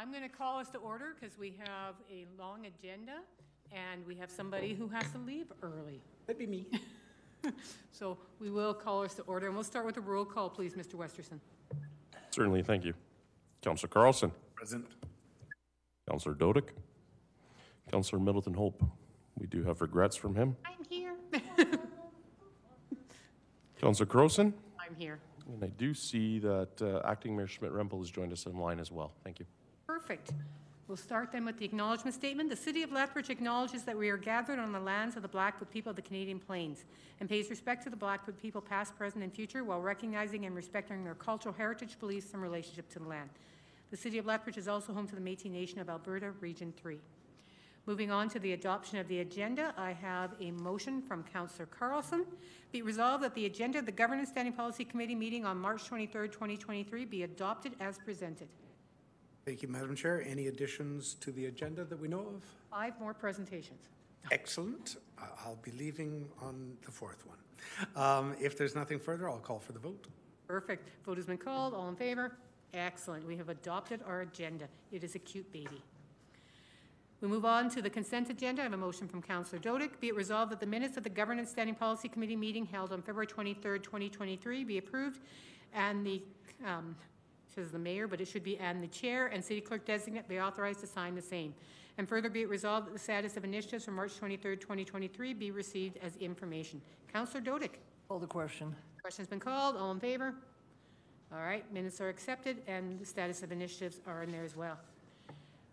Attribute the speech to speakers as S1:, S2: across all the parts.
S1: I'm going to call us to order because we have a long agenda and we have somebody who has to leave early.
S2: That'd be me.
S1: So we will call us to order, and we'll start with a roll call, please, Mr. Westerson.
S3: Certainly, thank you. Councillor Carlson,
S2: Present.
S3: Councillor Dodic, Councillor Middleton Hope. We do have regrets from him.
S1: I'm here.
S3: Councillor Crowson,
S1: I'm here.
S3: and I do see that uh, Acting Mayor Schmidt-Rempel has joined us online as well. Thank you.
S1: Perfect. We'll start then with the acknowledgement statement. The City of Lethbridge acknowledges that we are gathered on the lands of the Blackfoot people of the Canadian Plains and pays respect to the Blackfoot people past, present, and future while recognizing and respecting their cultural heritage, beliefs, and relationship to the land. The City of Lethbridge is also home to the Métis Nation of Alberta, Region 3. Moving on to the adoption of the agenda, I have a motion from Councillor Carlson. Be resolved that the agenda of the Governance Standing Policy Committee meeting on March 23, 2023 be adopted as presented.
S2: Thank you, Madam Chair. Any additions to the agenda that we know of?
S1: Five more presentations.
S2: Excellent. I- I'll be leaving on the fourth one. Um, If there's nothing further, I'll call for the vote.
S1: Perfect. Vote has been called. All in favor? Excellent. We have adopted our agenda. It is a cute baby. We move on to the consent agenda. I have a motion from Councillor Dodic. Be it resolved that the minutes of the Governance Standing Policy Committee meeting held on February 23rd, 2023 be approved, and the, um, says the mayor, but it should be, and the chair and city clerk designate be authorized to sign the same. And further be it resolved that the status of initiatives from March 23rd, 2023 be received as information. Councillor Dodic.
S4: Call the question.
S1: Question's been called, all in favor? All right, minutes are accepted, and the status of initiatives are in there as well.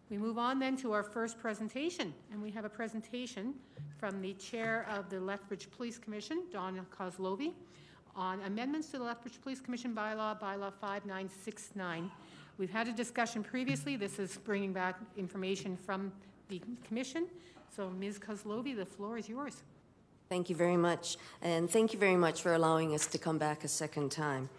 S1: We move on then to our first presentation, and we have a presentation from the Chair of the Lethbridge Police Commission, Donna Kozlovi, on amendments to the Lethbridge Police Commission bylaw, bylaw 5969. We've had a discussion previously, this is bringing back information from the commission. So Ms. Kozlovi, the floor is yours.
S5: Thank you very much, and thank you very much for allowing us to come back a second time.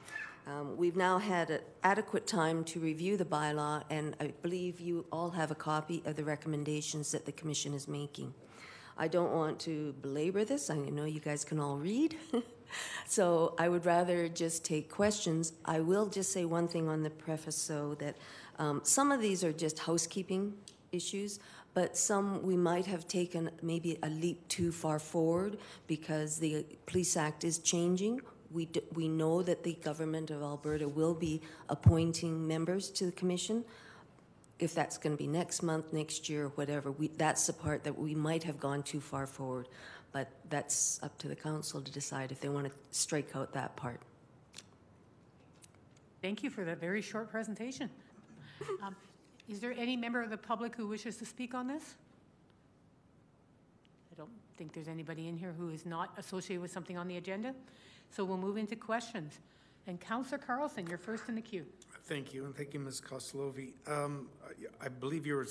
S5: Um, We've now had adequate time to review the bylaw, and I believe you all have a copy of the recommendations that the commission is making. I don't want to belabor this, I know you guys can all read, so I would rather just take questions. I will just say one thing on the preface, so that um, some of these are just housekeeping issues, but some we might have taken maybe a leap too far forward because the Police Act is changing. We, we know that the government of Alberta will be appointing members to the commission. If that's going to be next month, next year, whatever, we, that's the part that we might have gone too far forward. But that's up to the council to decide if they want to strike out that part.
S1: Thank you for that very short presentation. Um, Is there any member of the public who wishes to speak on this? I don't think there's anybody in here who is not associated with something on the agenda. So we'll move into questions. And Counselor Carlson, you're first in the queue.
S2: Thank you, and thank you, Ms. Kozlovi. Um, I I believe you were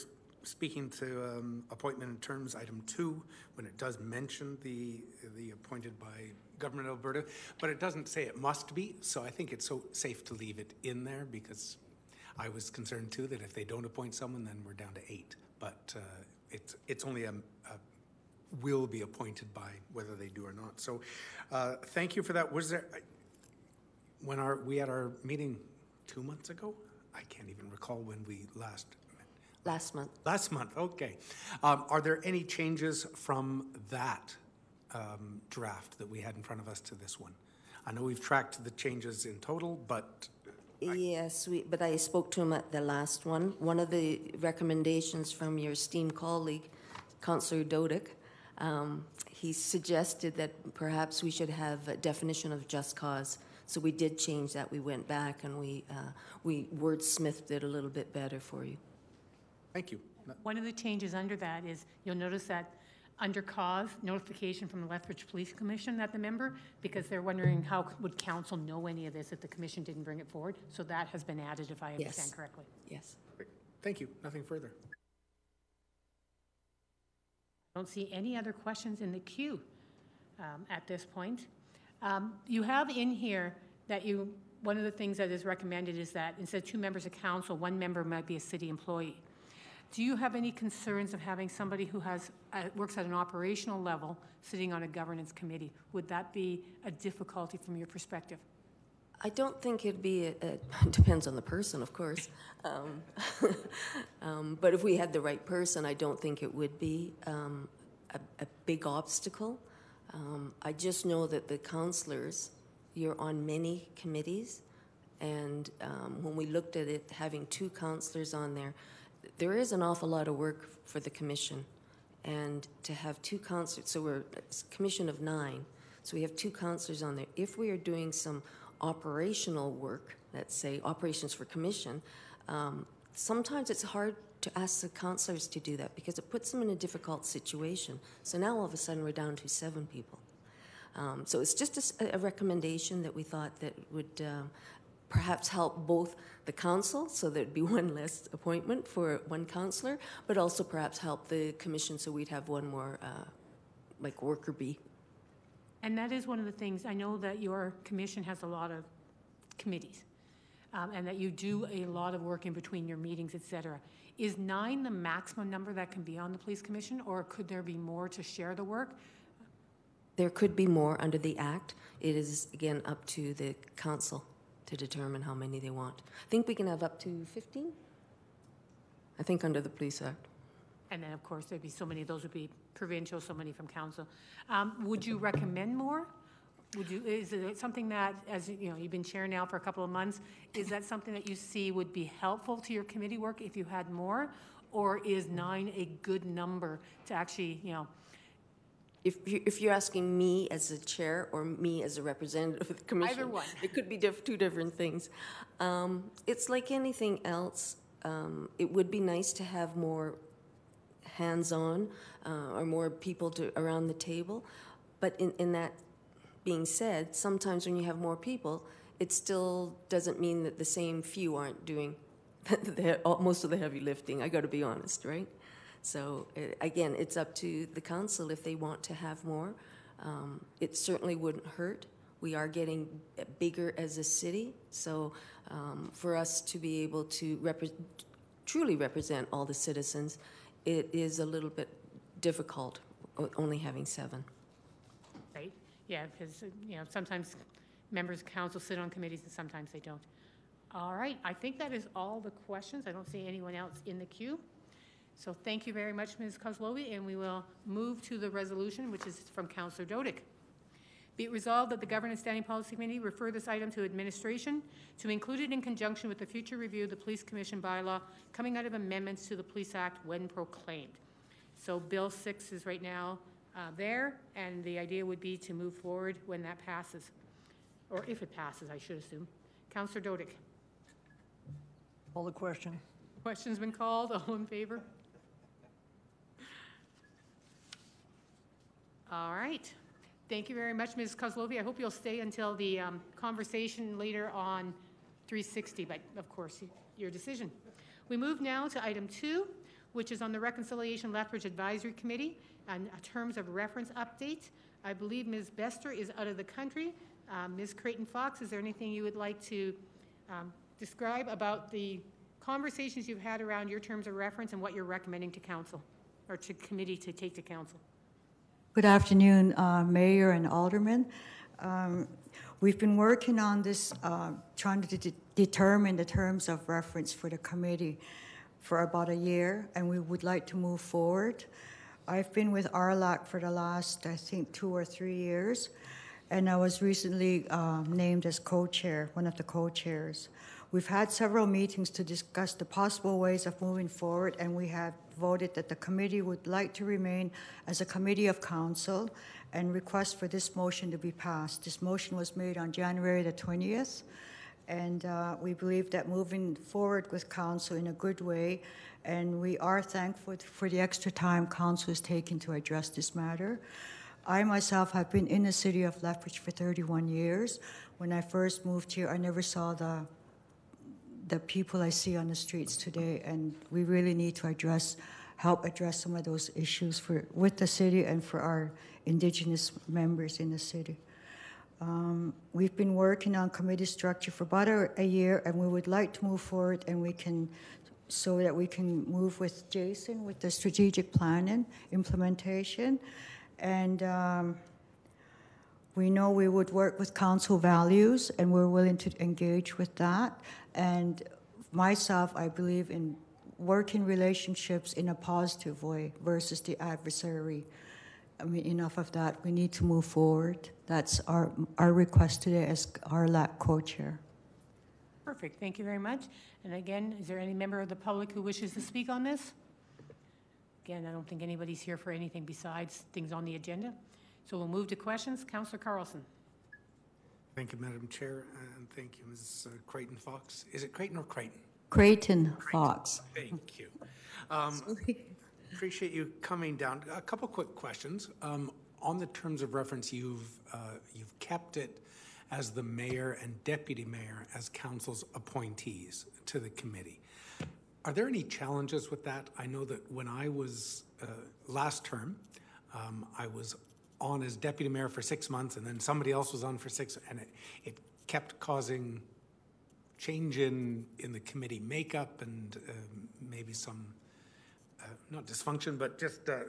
S2: speaking to um, appointment in terms, item two, when it does mention the, the appointed by Government of Alberta, but it doesn't say it must be, so I think it's so safe to leave it in there, because I was concerned too that if they don't appoint someone, then we're down to eight. But uh, it's, it's only a, a will be appointed by, whether they do or not. So, uh, thank you for that. Was there, when our, we had our meeting two months ago? I can't even recall when we last.
S5: Last month,
S2: Last month, okay. Um, Are there any changes from that um, draft that we had in front of us to this one? I know we've tracked the changes in total, but
S5: Yes, we, but I spoke to him at the last one. One of the recommendations from your esteemed colleague, Councillor Dodic, um, he suggested that perhaps we should have a definition of just cause. So we did change that. We went back and we, uh, we wordsmithed it a little bit better for you.
S2: Thank you.
S1: One of the changes under that is, you'll notice that under cause, notification from the Lethbridge Police Commission that the member, because they're wondering how would council know any of this if the commission didn't bring it forward? So that has been added, if I understand correctly.
S5: Yes.
S2: Great. Thank you, nothing further.
S1: I don't see any other questions in the queue um, at this point. Um, You have in here that you, one of the things that is recommended is that instead of two members of council, one member might be a city employee. Do you have any concerns of having somebody who has, uh, works at an operational level, sitting on a governance committee? Would that be a difficulty from your perspective?
S5: I don't think it'd be, it depends on the person, of course. Um, um, But if we had the right person, I don't think it would be um, a, a big obstacle. Um, I just know that the counselors, you're on many committees, and um, when we looked at it, having two counselors on there, there is an awful lot of work for the commission. And to have two counselors, so we're a commission of nine, so we have two counselors on there. If we are doing some operational work, let's say operations for commission, um, sometimes it's hard to ask the counselors to do that because it puts them in a difficult situation. So now all of a sudden we're down to seven people. Um, so it's just a recommendation that we thought that would um, perhaps help both the council, so there'd be one less appointment for one councillor, but also perhaps help the commission so we'd have one more, uh, like worker bee.
S1: And that is one of the things, I know that your commission has a lot of committees, um, and that you do a lot of work in between your meetings, et cetera. Is nine the maximum number that can be on the police commission, or could there be more to share the work?
S5: There could be more under the act. It is, again, up to the council to determine how many they want. I think we can have up to 15? I think under the police act.
S1: And then, of course, there'd be so many, those would be provincial, so many from council. Um, Would you recommend more? Would you, is it something that, as, you know, you've been chair now for a couple of months, is that something that you see would be helpful to your committee work if you had more? Or is nine a good number to actually, you know,
S5: If, you- if you're asking me as a chair or me as a representative of the commission.
S1: Either one.
S5: It could be diff- two different things. Um, It's like anything else. Um, It would be nice to have more hands-on uh, or more people to, around the table. But in, in that being said, sometimes when you have more people, it still doesn't mean that the same few aren't doing the, most of the heavy lifting. I got to be honest, right? So uh, again, it's up to the council if they want to have more. Um, it certainly wouldn't hurt. We are getting bigger as a city, so um, for us to be able to repre- truly represent all the citizens, it is a little bit difficult only having seven.
S1: right? Yeah, because, you know, sometimes members of council sit on committees and sometimes they don't. All right, I think that is all the questions. I don't see anyone else in the queue. So thank you very much, Ms. Kozlovi, and we will move to the resolution, which is from Councillor Dodic. Be it resolved that the Governance Standing Policy Committee refer this item to administration to include it in conjunction with the future review of the Police Commission bylaw coming out of amendments to the Police Act when proclaimed. So Bill 6 is right now uh, there, and the idea would be to move forward when that passes, or if it passes, I should assume. Councillor Dodic,
S4: Call the question.
S1: question's been called, all in favor? All right. Thank you very much, Ms. Kozlovi. I hope you'll stay until the um, conversation later on 360, but of course, your decision. We move now to item two, which is on the Reconciliation Lethbridge Advisory Committee and terms of reference update. I believe Ms. Bester is out of the country. Um, Ms. Creighton Fox, is there anything you would like to um, describe about the conversations you've had around your terms of reference and what you're recommending to council, or to committee to take to council?
S6: Good afternoon, uh, Mayor and Aldermen. Um, We've been working on this, uh, trying to de- determine the terms of reference for the committee for about a year, and we would like to move forward. I've been with RLAC for the last, I think, two or three years, and I was recently um, named as co-chair, one of the co-chairs. We've had several meetings to discuss the possible ways of moving forward, and we have voted that the committee would like to remain as a committee of council and request for this motion to be passed. This motion was made on January the 20th, and uh, we believe that moving forward with council in a good way, and we are thankful for the extra time council is taking to address this matter. I myself have been in the city of Lethbridge for 31 years. When I first moved here, I never saw the the people I see on the streets today, and we really need to address, help address some of those issues for with the city and for our indigenous members in the city. Um, we've been working on committee structure for about a, a year, and we would like to move forward, and we can, so that we can move with Jason with the strategic planning implementation, and. Um, We know we would work with council values, and we're willing to engage with that. And myself, I believe in working relationships in a positive way versus the adversary. I mean, enough of that. We need to move forward. That's our, our request today as our LAC co-chair.
S1: Perfect, thank you very much. And again, is there any member of the public who wishes to speak on this? Again, I don't think anybody's here for anything besides things on the agenda. So we'll move to questions. Councillor Carlson.
S2: Thank you, Madam Chair, and thank you, Ms. Creighton Fox. Is it Creighton or Creighton?
S6: Creighton Fox.
S2: Thank you. Um, Appreciate you coming down. A couple quick questions. Um, On the terms of reference, you've, uh, you've kept it as the mayor and deputy mayor as council's appointees to the committee. Are there any challenges with that? I know that when I was, uh, last term, um, I was on as deputy mayor for six months, and then somebody else was on for six, and it, it kept causing change in, in the committee makeup and um, maybe some, uh, not dysfunction, but just uh,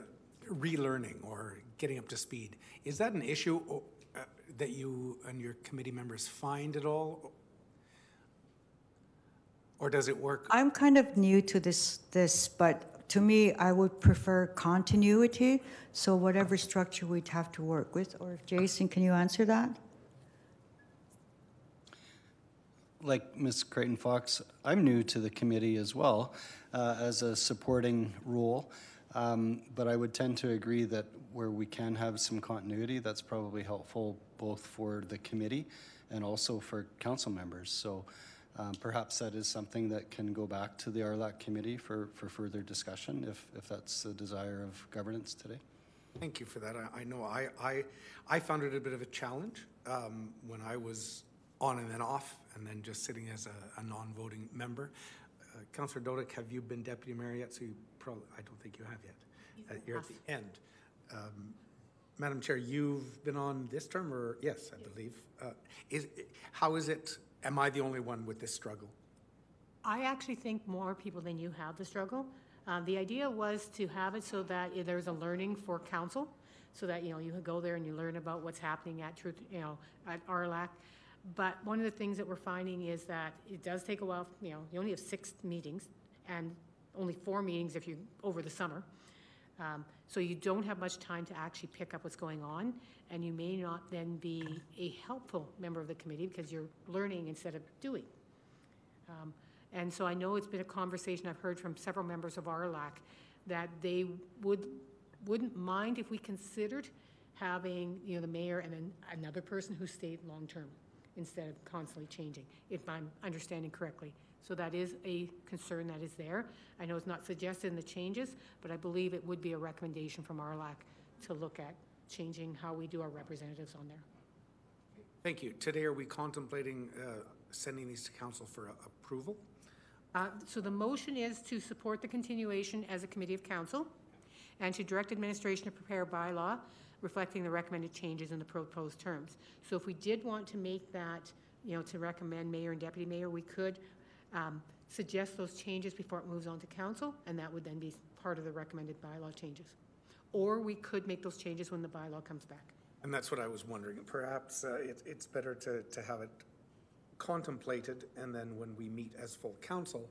S2: relearning or getting up to speed. Is that an issue o- uh, that you and your committee members find at all? Or does it work?
S6: I'm kind of new to this, this, but to me, I would prefer continuity. So whatever structure we'd have to work with, or if Jason, can you answer that?
S7: like Ms. Creighton Fox, I'm new to the committee as well uh, as a supporting role. Um, but I would tend to agree that where we can have some continuity, that's probably helpful both for the committee and also for council members. So um, perhaps that is something that can go back to the RLAC committee for, for further discussion if, if that's the desire of governance today.
S2: Thank you for that. I, I know I, I, I found it a bit of a challenge um, when I was on and then off, and then just sitting as a, a non-voting member. Uh, Councillor Dodic, have you been deputy mayor yet? So you probably, I don't think you have yet. Uh, you're at the end. Um, Madam Chair, you've been on this term, or yes, I believe. Uh, is how is it? Am I the only one with this struggle?
S1: I actually think more people than you have the struggle. Um, The idea was to have it so that there's a learning for council, so that, you know, you could go there and you learn about what's happening at Truth, you know, at RLAC. But one of the things that we're finding is that it does take a while, you know, you only have six meetings, and only four meetings if you, over the summer. Um, So you don't have much time to actually pick up what's going on, and you may not then be a helpful member of the committee because you're learning instead of doing. Um, And so I know it's been a conversation I've heard from several members of RLAC that they would, wouldn't mind if we considered having, you know, the mayor and then another person who stayed long-term instead of constantly changing, if I'm understanding correctly. So that is a concern that is there. I know it's not suggested in the changes, but I believe it would be a recommendation from RLAC to look at changing how we do our representatives on there.
S2: Thank you. Today, are we contemplating uh, sending these to council for a- approval?
S1: Uh, So the motion is to support the continuation as a committee of council and to direct administration to prepare a bylaw reflecting the recommended changes in the proposed terms. So if we did want to make that, you know, to recommend mayor and deputy mayor, we could um, suggest those changes before it moves on to council, and that would then be part of the recommended bylaw changes. Or we could make those changes when the bylaw comes back.
S2: And that's what I was wondering. Perhaps uh, it- it's better to to have it contemplated, and then when we meet as full council,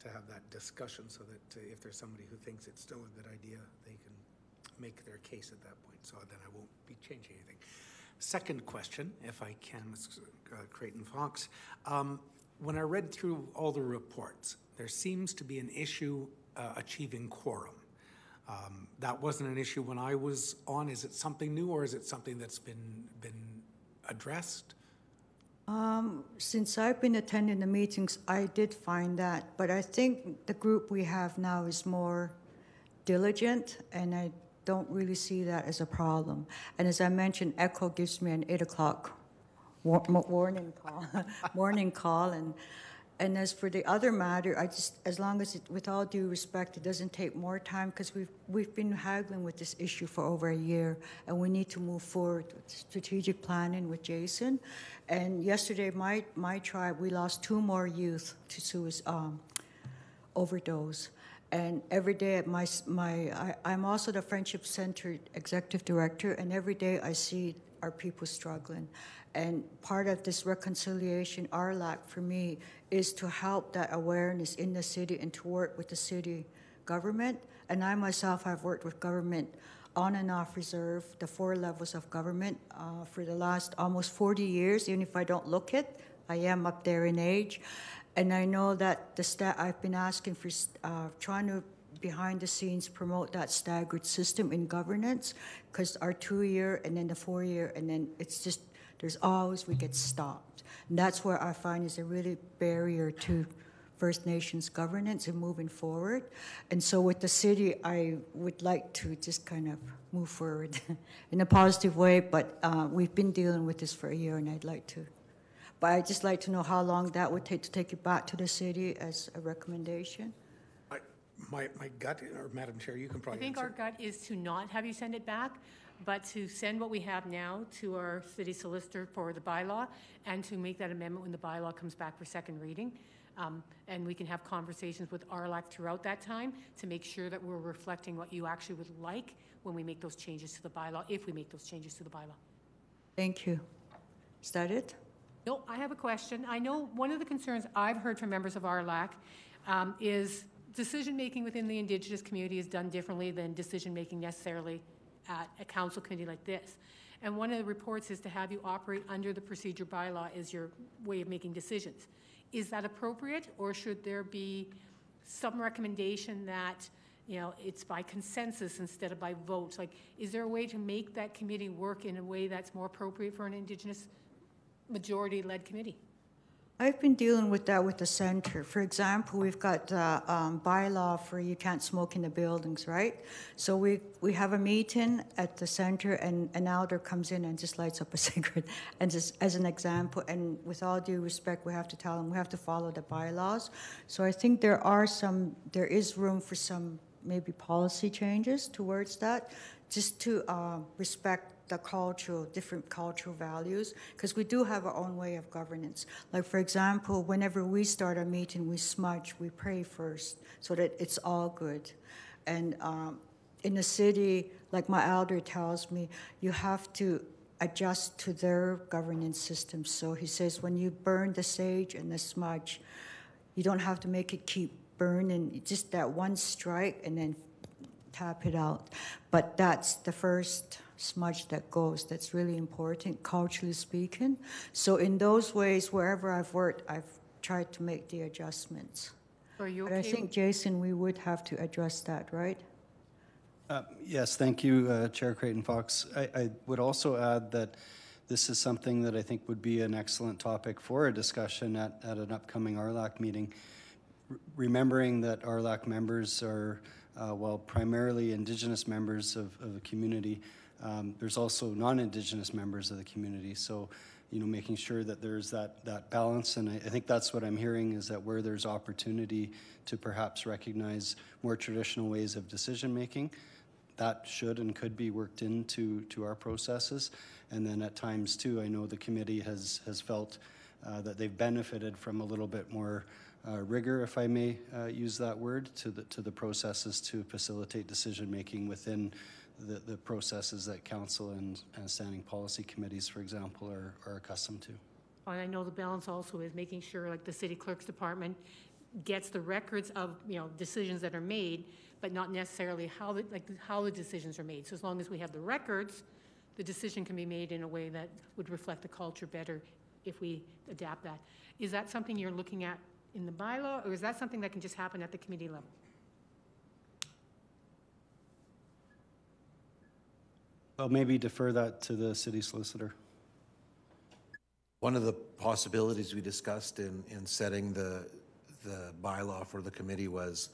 S2: to have that discussion, so that uh, if there's somebody who thinks it's still a good idea, they can make their case at that point, so then I won't be changing anything. Second question, if I can, Ms. Creighton Fox. Um, When I read through all the reports, there seems to be an issue uh, achieving quorum. Um, That wasn't an issue when I was on. Is it something new, or is it something that's been, been addressed?
S6: Since I've been attending the meetings, I did find that, but I think the group we have now is more diligent, and I don't really see that as a problem. And as I mentioned, Echo gives me an eight o'clock warning call, morning call, and, and as for the other matter, I just, as long as it, with all due respect, it doesn't take more time, because we've, we've been haggling with this issue for over a year, and we need to move forward with strategic planning with Jason. And yesterday, my, my tribe, we lost two more youth to suicide, um, overdose. And every day at my, my I, I'm also the Friendship Center Executive Director, and every day I see our people struggling. And part of this reconciliation, RLAC, for me, is to help that awareness in the city and to work with the city government. And I myself have worked with government on and off reserve, the four levels of government, uh, for the last almost 40 years. Even if I don't look it, I am up there in age. And I know that the stat, I've been asking for, uh, trying to behind the scenes promote that staggered system in governance because our two year and then the four year and then it's just there's always we get stopped. And that's where i find is a really barrier to first nations governance and moving forward. And so with the city i would like to just kind of move forward in a positive way but uh, we've been dealing with this for a year and i'd like to but i'd just like to know how long that would take to take it back to the city as a recommendation.
S2: I- My, my gut, or Madam Chair, you can probably
S1: I
S2: probably
S1: think our gut is to not have you send it back, but to send what we have now to our city solicitor for the bylaw and to make that amendment when the bylaw comes back for second reading. Um, And we can have conversations with RLAC throughout that time to make sure that we're reflecting what you actually would like when we make those changes to the bylaw, if we make those changes to the bylaw.
S6: thank you is that it
S1: No, I have a question. I know one of the concerns I've heard from members of RLAC um, is decision-making within the Indigenous community is done differently than decision-making necessarily at a council committee like this. And one of the reports is to have you operate under the procedure bylaw as your way of making decisions. Is that appropriate, or should there be some recommendation that, you know, it's by consensus instead of by vote? Like, is there a way to make that committee work in a way that's more appropriate for an Indigenous majority-led committee.
S6: I've been dealing with that with the center. For example, we've got the um, bylaw for you can't smoke in the buildings, right? So we, we have a meeting at the center, and an elder comes in and just lights up a cigarette, and just as an example. And with all due respect, we have to tell them we have to follow the bylaws. So I think there are some, there is room for some maybe policy changes towards that, just to uh, respect the cultural, different cultural values, because we do have our own way of governance. Like, for example, whenever we start a meeting, we smudge, we pray first, so that it's all good. And um, in the city, like my elder tells me, you have to adjust to their governance system. So he says, when you burn the sage and the smudge, you don't have to make it keep burning, just that one strike and then tap it out. But that's the first smudge that goes. That's really important, culturally speaking. So in those ways, wherever I've worked, I've tried to make the adjustments.
S1: Are you
S6: But I think, Jason, we would have to address that, right?
S7: Uh, Yes, thank you, uh, Chair Creighton Fox. I, I would also add that this is something that I think would be an excellent topic for a discussion at, at an upcoming RLAC meeting. R- Remembering that RLAC members are, uh, well, primarily Indigenous members of, of the community, um, there's also non-Indigenous members of the community. So, you know, making sure that there's that, that balance. And I, I think that's what I'm hearing is that where there's opportunity to perhaps recognize more traditional ways of decision-making, that should and could be worked into to our processes. And then at times too, I know the committee has has felt uh, that they've benefited from a little bit more uh, rigor, if I may uh, use that word, to the to the processes to facilitate decision making within the, the processes that council and, and standing policy committees, for example, are, are accustomed to.
S1: And I know the balance also is making sure, like, the city clerk's department gets the records of, you know, decisions that are made, but not necessarily how, the like, how the decisions are made. So as long as we have the records, the decision can be made in a way that would reflect the culture better if we adapt that. Is that something you're looking at in the bylaw, or is that something that can just happen at the committee level?
S7: Well, maybe defer that to the city solicitor.
S8: One of the possibilities we discussed in, in setting the, the bylaw for the committee was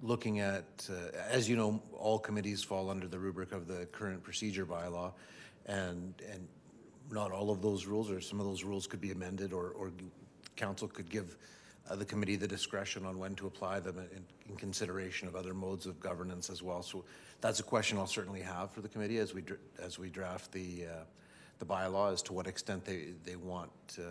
S8: looking at, uh, as you know, all committees fall under the rubric of the current procedure bylaw, and, and not all of those rules, or some of those rules could be amended, or, or council could give uh, the committee the discretion on when to apply them in, in consideration of other modes of governance as well. So that's a question I'll certainly have for the committee as we, as we draft the, uh, the bylaw as to what extent they, they want, uh,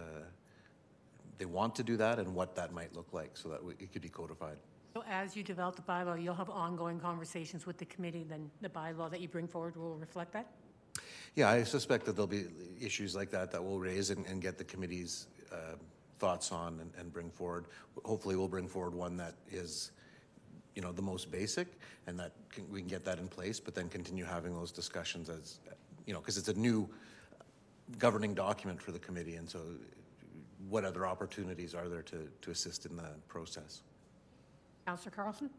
S8: they want to do that and what that might look like, so that we- it could be codified.
S1: So as you develop the bylaw, you'll have ongoing conversations with the committee, then the bylaw that you bring forward will reflect that?
S8: Yeah, I suspect that there'll be issues like that that we'll raise and, and get the committee's uh, thoughts on and, and bring forward. Hopefully, we'll bring forward one that is, you know, the most basic, and that can, we can get that in place, but then continue having those discussions as, you know, because it's a new governing document for the committee, and so what other opportunities are there to, to assist in the process?
S1: Counselor Carlson?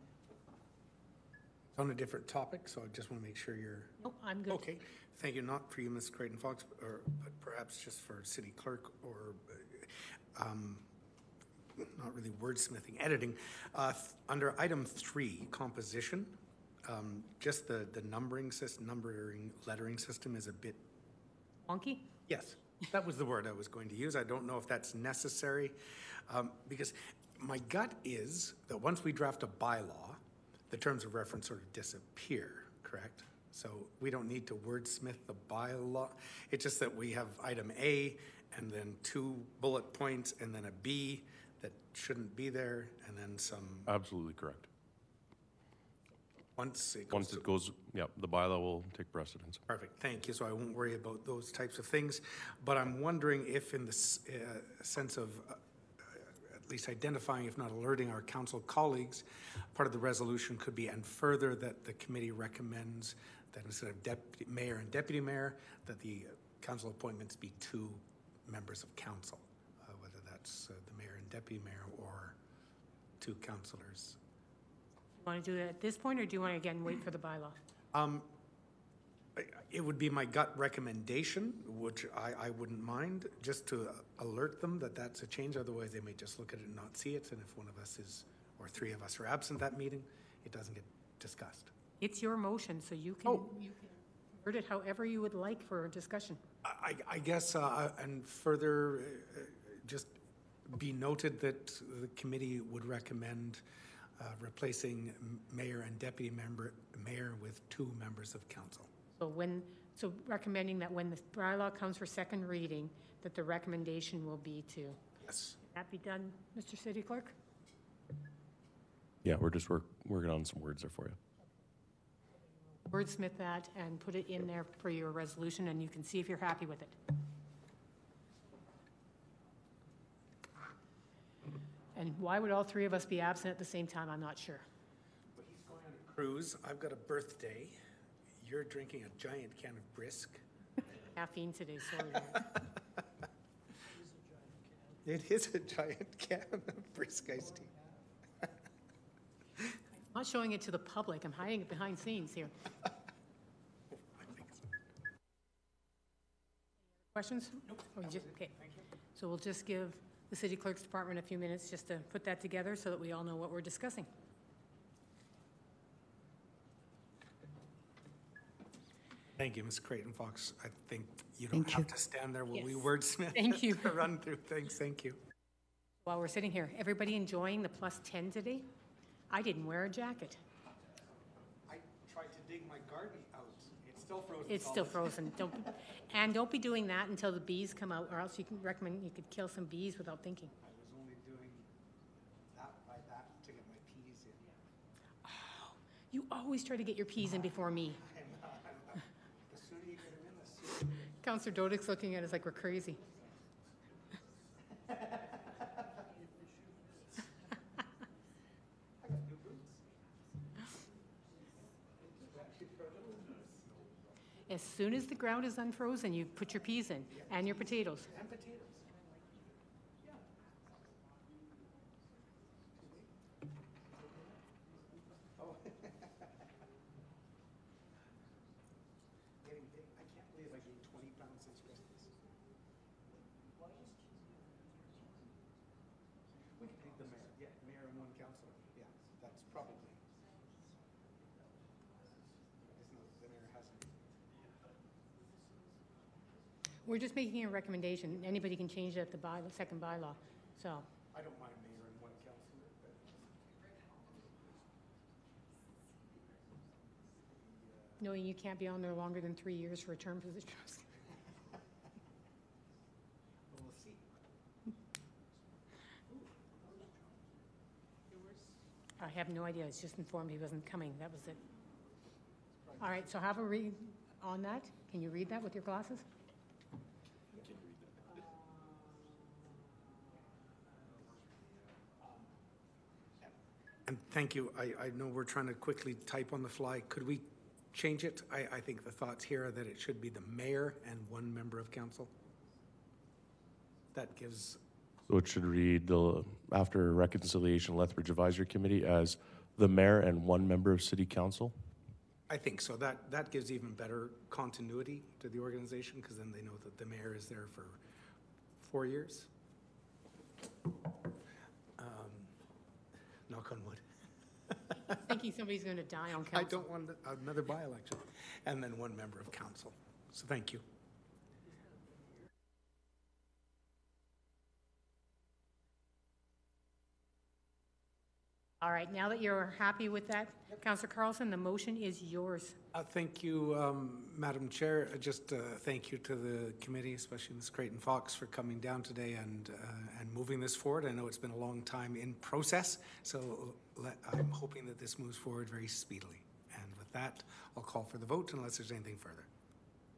S2: It's on a different topic, so I just want to make sure you're
S1: Nope, I'm good.
S2: Okay, thank you, not for you, Ms. Creighton Fox, or, but perhaps just for city clerk or, um, not really wordsmithing, editing. Uh, Under item three, composition, um, just the, the numbering system, numbering, lettering system is a bit,
S1: Wonky?
S2: yes, that was the word I was going to use. I don't know if that's necessary, um, because my gut is that once we draft a bylaw, the terms of reference sort of disappear, correct? So we don't need to wordsmith the bylaw. It's just that we have item A and then two bullet points and then a B that shouldn't be there and then some,
S3: Absolutely correct.
S2: once it goes
S3: Once
S2: to
S3: it goes, yeah, the bylaw will take precedence.
S2: Perfect, thank you, so I won't worry about those types of things. But I'm wondering if in the s- uh, sense of uh, at least identifying, if not alerting our council colleagues, part of the resolution could be, and further, that the committee recommends that instead of deputy, mayor and deputy mayor, that the council appointments be two members of council, uh, whether that's uh, the mayor and deputy mayor or two councilors.
S1: You want to do it at this point, or do you want to again wait for the bylaw?
S2: Um, It would be my gut recommendation, which I, I wouldn't mind, just to alert them that that's a change. Otherwise, they may just look at it and not see it. And if one of us is, or three of us are absent that meeting, it doesn't get discussed.
S1: It's your motion, so you can,
S2: Oh.
S1: you can word it however you would like for a discussion.
S2: I, I guess, uh, and further, uh, just be noted that the committee would recommend uh, replacing mayor and deputy member, mayor with two members of council.
S1: So when, so recommending that when the bylaw comes for second reading, that the recommendation will be to,
S2: Yes.
S1: that be done, Mr. City Clerk?
S3: Yeah, we're just work, working on some words there for you.
S1: Wordsmith that and put it in there for your resolution, and you can see if you're happy with it. And why would all three of us be absent at the same time, I'm not sure.
S2: But he's going on a cruise. I've got a birthday. You're drinking a giant can of brisk.
S1: Caffeine today, sorry.
S2: It is a giant can of brisk iced tea.
S1: I'm not showing it to the public, I'm hiding it behind scenes here. Questions? Nope. Oh, okay. So we'll just give the city clerk's department a few minutes just to put that together so that we all know what we're discussing.
S2: Thank you, Ms. Creighton Fox. I think you don't
S6: Thank
S2: have
S6: you.
S2: to stand there while we wordsmith.
S1: Thank you.
S2: Run through things, thank you.
S1: While we're sitting here, everybody enjoying the plus 10 today? I didn't wear a jacket.
S2: I tried to dig my garden out. It's still frozen.
S1: It's still frozen. Don't, be- and don't be doing that until the bees come out, or else you can recommend, you could kill some bees without thinking.
S2: I was only doing that by that to get my peas in.
S1: Oh, you always try to get your peas in before me.
S2: The sooner you get them in, the sooner.
S1: Counselor Dodic's looking at us like we're crazy. As soon as the ground is unfrozen, you put your peas in, and your potatoes.
S2: And potatoes. Getting big. I can't believe I gained 20 pounds since Christmas. We can take the mayor, yeah, mayor and one councilor, yeah, that's probably. I just know the mayor hasn't.
S1: We're just making a recommendation. Anybody can change it at the by, second bylaw, so.
S2: I don't mind mayor and one councilor, but.
S1: Knowing you can't be on there longer than three years for a term position.
S2: We'll see.
S1: I have no idea, I was just informed he wasn't coming, that was it. All right, so have a read on that? Can you read that with your glasses?
S2: And thank you. I, I know we're trying to quickly type on the fly. Could we change it? I, I think the thoughts here are that it should be the mayor and one member of council. That gives,
S3: So it should read the, after reconciliation Lethbridge Advisory Committee as the mayor and one member of city council?
S2: I think so. That, that gives even better continuity to the organization because then they know that the mayor is there for four years. Knock on wood.
S1: Thinking somebody's going to die on council.
S2: I don't want another by-election. And then one member of council. So thank you.
S1: All right, now that you're happy with that, Counselor Carlson, the motion is yours.
S2: Uh, Thank you, um, Madam Chair. Uh, Just uh, thank you to the committee, especially Ms. Creighton Fox, for coming down today and, uh, and moving this forward. I know it's been a long time in process, so let- I'm hoping that this moves forward very speedily. And with that, I'll call for the vote unless there's anything further.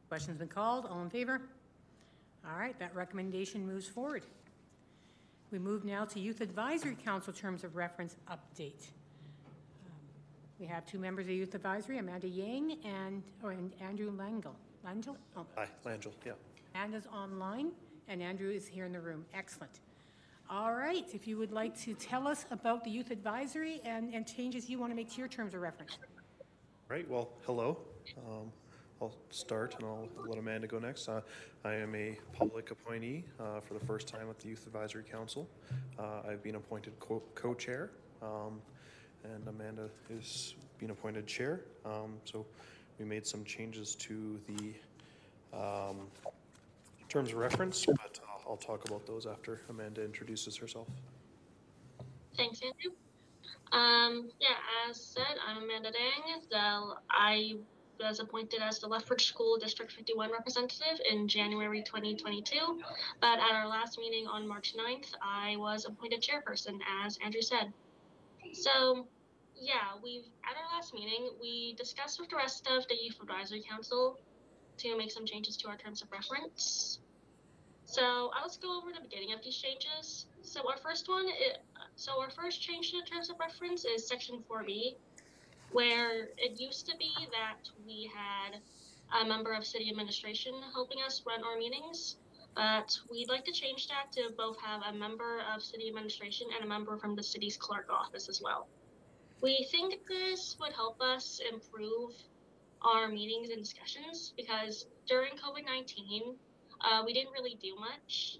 S1: Question's been called, all in favor? All right, that recommendation moves forward. We move now to Youth Advisory Council Terms of Reference Update. Um, We have two members of Youth Advisory, Amanda Yang and, or and Andrew Langell. Langell? Oh,
S9: Hi, Langell, yeah.
S1: Amanda's online, and Andrew is here in the room. Excellent. All right, if you would like to tell us about the Youth Advisory and, and changes you want to make to your terms of reference.
S9: Right, well, hello. Um, I'll start and I'll let Amanda go next. Uh, I am a public appointee uh, for the first time at the Youth Advisory Council. Uh, I've been appointed co- co-chair, um, and Amanda is being appointed chair. Um, So we made some changes to the um, terms of reference, but I'll- talk about those after Amanda introduces herself.
S10: Thanks, Andrew. Um, yeah, as said, I'm Amanda Dang. The, I was appointed as the Lethbridge School District 51 representative in January 2022. But at our last meeting on March 9th, I was appointed chairperson, as Andrew said. So, yeah, we've at our last meeting we discussed with the rest of the Youth Advisory Council to make some changes to our terms of reference. So I'll just go over the beginning of these changes. So our first one, so our first change to the terms of reference is section 4B, where it used to be that we had a member of city administration helping us run our meetings, but we'd like to change that to both have a member of city administration and a member from the city's clerk office as well. We think this would help us improve our meetings and discussions because during COVID 19, uh, we didn't really do much.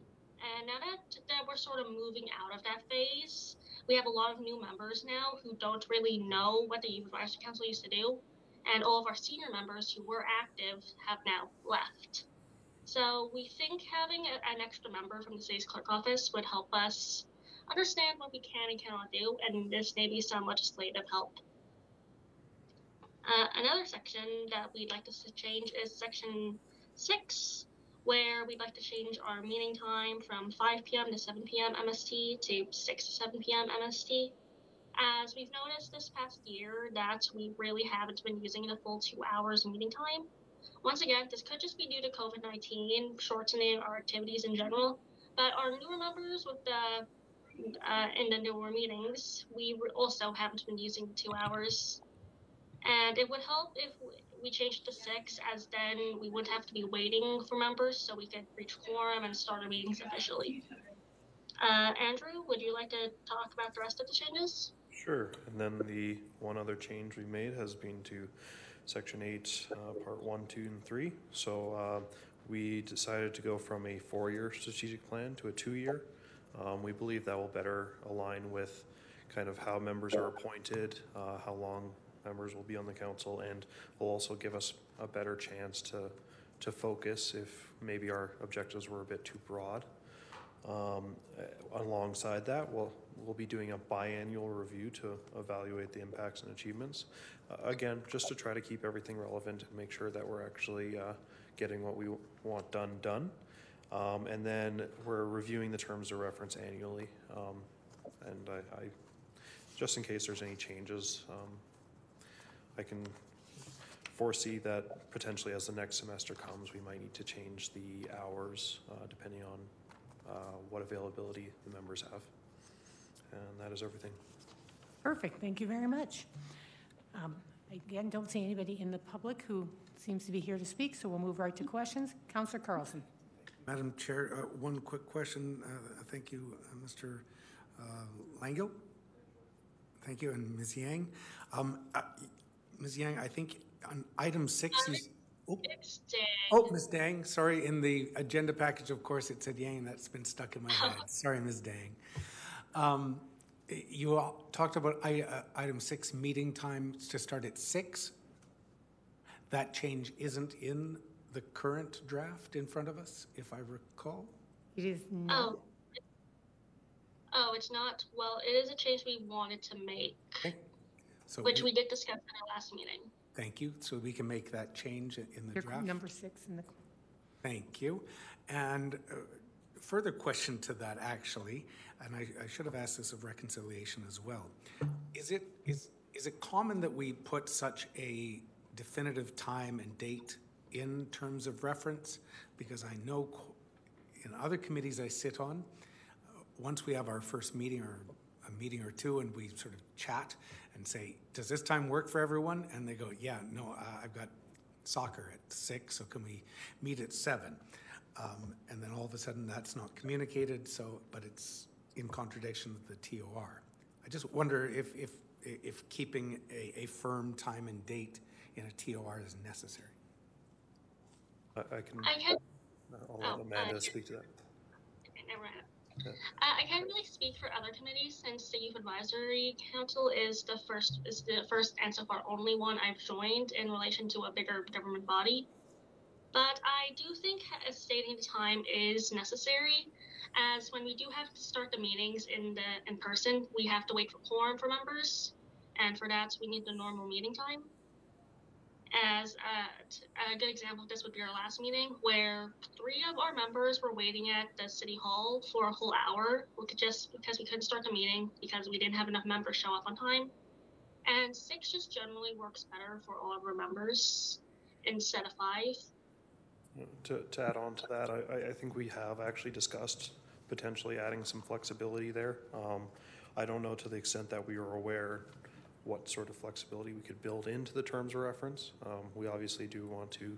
S10: And now that, that we're sort of moving out of that phase, we have a lot of new members now who don't really know what the Youth Advisory Council used to do. And all of our senior members who were active have now left. So we think having a, an extra member from the city's clerk office would help us understand what we can and cannot do, and this may be some legislative help. Uh, another section that we'd like us to change is section six, where we'd like to change our meeting time from 5 p.m. to 7 p.m. MST to 6 to 7 p.m. MST. As we've noticed this past year that we really haven't been using the full two hours meeting time. Once again, this could just be due to COVID 19 shortening our activities in general, but our newer members with the uh, in the newer meetings, we also haven't been using two hours. And it would help if we- changed to six, as then we wouldn't have to be waiting for members, so we could reach quorum and start our meetings officially. Uh, Andrew, would you like to talk about the rest of the changes?
S9: Sure, and then the one other change we made has been to section eight, uh, part one, two, and three. So, uh, we decided to go from a four-year strategic plan to a two-year. Um, we believe that will better align with kind of how members are appointed, uh, how long members will be on the council, and will also give us a better chance to, to focus if maybe our objectives were a bit too broad. Um, uh, Alongside that, we'll, we'll be doing a biannual review to evaluate the impacts and achievements. Uh, Again, just to try to keep everything relevant and make sure that we're actually uh, getting what we want done, done. Um, And then we're reviewing the terms of reference annually. Um, And I, I, just in case there's any changes, um, I can foresee that potentially as the next semester comes, we might need to change the hours uh, depending on uh, what availability the members have. And that is everything.
S1: Perfect, thank you very much. Um, Again, don't see anybody in the public who seems to be here to speak, so we'll move right to questions. Counselor Carlson.
S2: Madam Chair, uh, one quick question. Uh, Thank you, uh, Mr. uh, Langell. Thank you, and Ms. Yang. Um, uh, Ms. Yang, I think on item six, you, oh,
S10: It's Dang.
S2: oh, Ms. Dang, sorry, in the agenda package, of course, it said Yang, that's been stuck in my head. Sorry, Ms. Dang. Um, You all talked about i- uh, item six, meeting time to start at six. That change isn't in the current draft in front of us, if I recall.
S1: It is not.
S10: Oh. Oh, it's not. Well, it is a change we wanted to make,
S2: Okay. So,
S10: which we did discuss in our last meeting.
S2: thank you. So we can make that change in the
S1: your
S2: draft?
S1: number six in the,
S2: Thank you. And uh, further question to that, actually, and I, I should have asked this of reconciliation as well. Is it, is, is it common that we put such a definitive time and date in terms of reference? Because I know in other committees I sit on, uh, once we have our first meeting or a meeting or two and we sort of chat and say, does this time work for everyone? And they go, yeah, no, uh, I've got soccer at six, so can we meet at seven? Um, and then all of a sudden that's not communicated, so, but it's in contradiction with the TOR. I just wonder if, if, if keeping a, a firm time and date in a TOR is necessary.
S9: I I can,
S10: I can
S9: I'll
S10: Oh, uh,
S9: let Amanda
S10: yeah.
S9: speak to that.
S10: Okay, never mind. I, can't really speak for other committees since the Youth Advisory Council is the first is the first and so far only one I've joined in relation to a bigger government body. But I do think stating the time is necessary, as when we do have to start the meetings in the in person, we have to wait for quorum for members, and for that we need the normal meeting time. As a good example of this would be our last meeting, where three of our members were waiting at the city hall for a whole hour, we could just because we couldn't start the meeting because we didn't have enough members show up on time. And six just generally works better for all of our members instead of five.
S9: To, to add on to that, I, I- I think we have actually discussed potentially adding some flexibility there. Um, I don't know to the extent that we are aware what sort of flexibility we could build into the terms of reference. Um, we obviously do want to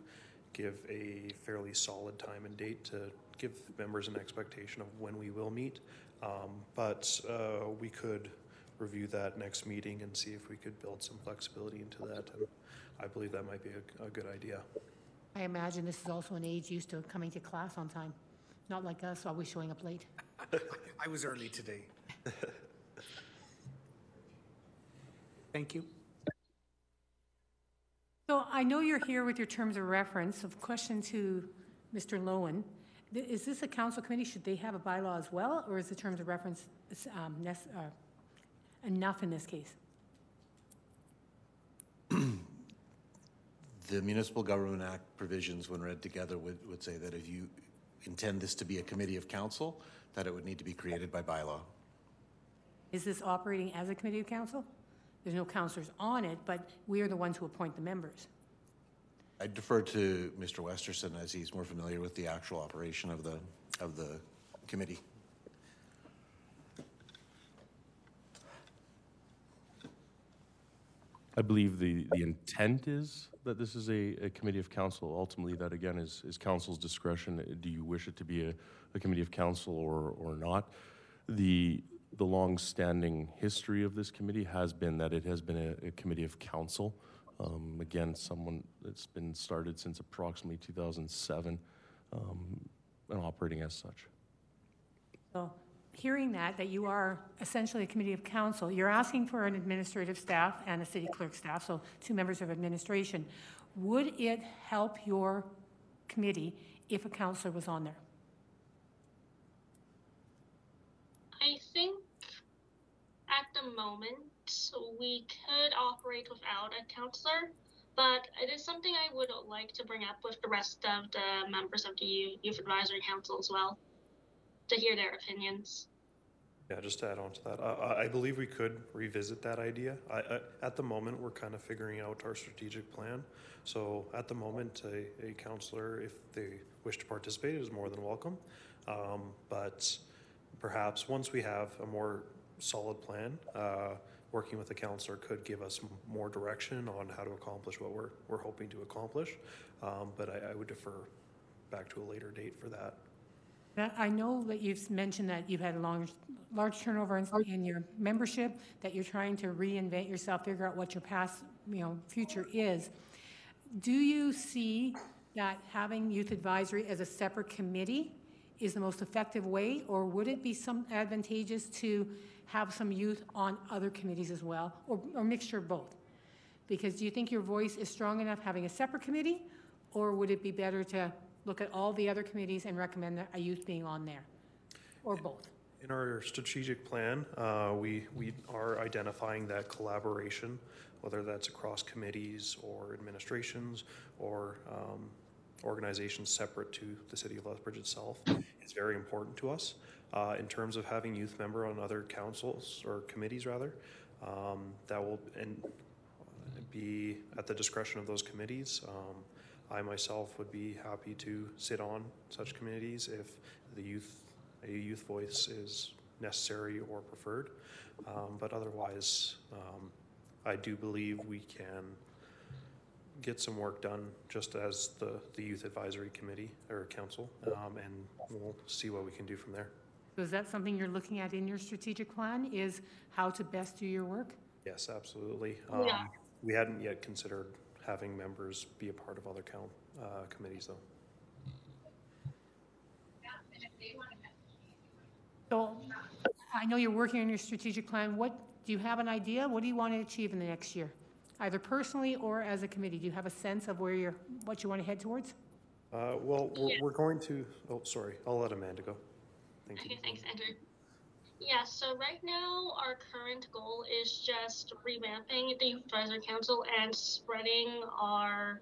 S9: give a fairly solid time and date to give members an expectation of when we will meet. Um, but, uh, we could review that next meeting and see if we could build some flexibility into that. And I believe that might be a, a good idea.
S1: I imagine this is also an age used to coming to class on time, not like us, always showing up late.
S2: I was early today. Thank you.
S1: So I know you're here with your terms of reference, so question to Mr. Lowen. Is this a council committee, should they have a bylaw as well, or is the terms of reference um, nec- uh, enough in this case?
S8: The Municipal Government Act provisions, when read together, would, would say that if you intend this to be a committee of council, that it would need to be created by bylaw.
S1: Is this operating as a committee of council? There's no councilors on it, but we are the ones who appoint the members.
S8: I defer to Mr. Westerson as he's more familiar with the actual operation of the, of the committee.
S3: I believe the, the intent is that this is a, a committee of council. Ultimately, that again is, is council's discretion. Do you wish it to be a, a committee of council or, or not? The, the long-standing history of this committee has been that it has been a, a committee of council. Um, again, someone that's been started since approximately 2007 um, and operating as such.
S1: So, hearing that, that you are essentially a committee of council, you're asking for an administrative staff and a city clerk staff, so two members of administration. Would it help your committee if a counselor was on there?
S10: I think at the moment we could operate without a counselor, but it is something I would like to bring up with the rest of the members of the Youth Advisory Council as well to hear their opinions.
S9: Yeah, just to add on to that, I- I, believe we could revisit that idea. I, I, at the moment, we're kind of figuring out our strategic plan. So at the moment, a, a counselor, if they wish to participate, is more than welcome. Um, but perhaps once we have a more solid plan, uh, working with the counselor could give us more direction on how to accomplish what we're, we're hoping to accomplish. Um, but I, I would defer back to a later date for that.
S1: Now, I know that you've mentioned that you've had a long, large turnover in, in your membership, that you're trying to reinvent yourself, figure out what your past, you know, future is. Do you see that having youth advisory as a separate committee is the most effective way, or would it be some advantageous to have some youth on other committees as well, or, or mixture of both? Because do you think your voice is strong enough having a separate committee, or would it be better to look at all the other committees and recommend a youth being on there, or both?
S9: In our strategic plan, uh, we, we are identifying that collaboration, whether that's across committees or administrations or um, organizations separate to the city of Lethbridge itself. is very important to us. Uh, In terms of having youth member on other councils or committees rather, um, that will and be at the discretion of those committees. Um, I myself would be happy to sit on such committees if the youth, a youth voice is necessary or preferred. Um, but otherwise, um, I do believe we can get some work done just as the, the youth advisory committee or council, um, and we'll see what we can do from there.
S1: So is that something you're looking at in your strategic plan, is how to best do your work?
S9: Yes, absolutely.
S10: We are.
S9: Um, we hadn't yet considered having members be a part of other count, uh, committees though.
S1: So I know you're working on your strategic plan. What, do you have an idea? What do you want to achieve in the next year? Either personally or as a committee? Do you have a sense of where you're, what you want to head towards?
S9: Uh, well, we're, we're going to, oh, sorry, I'll let Amanda go. Thank you.
S10: Okay, thanks, Andrew. Yeah, so right now our current goal is just revamping the Youth Advisory Council and spreading our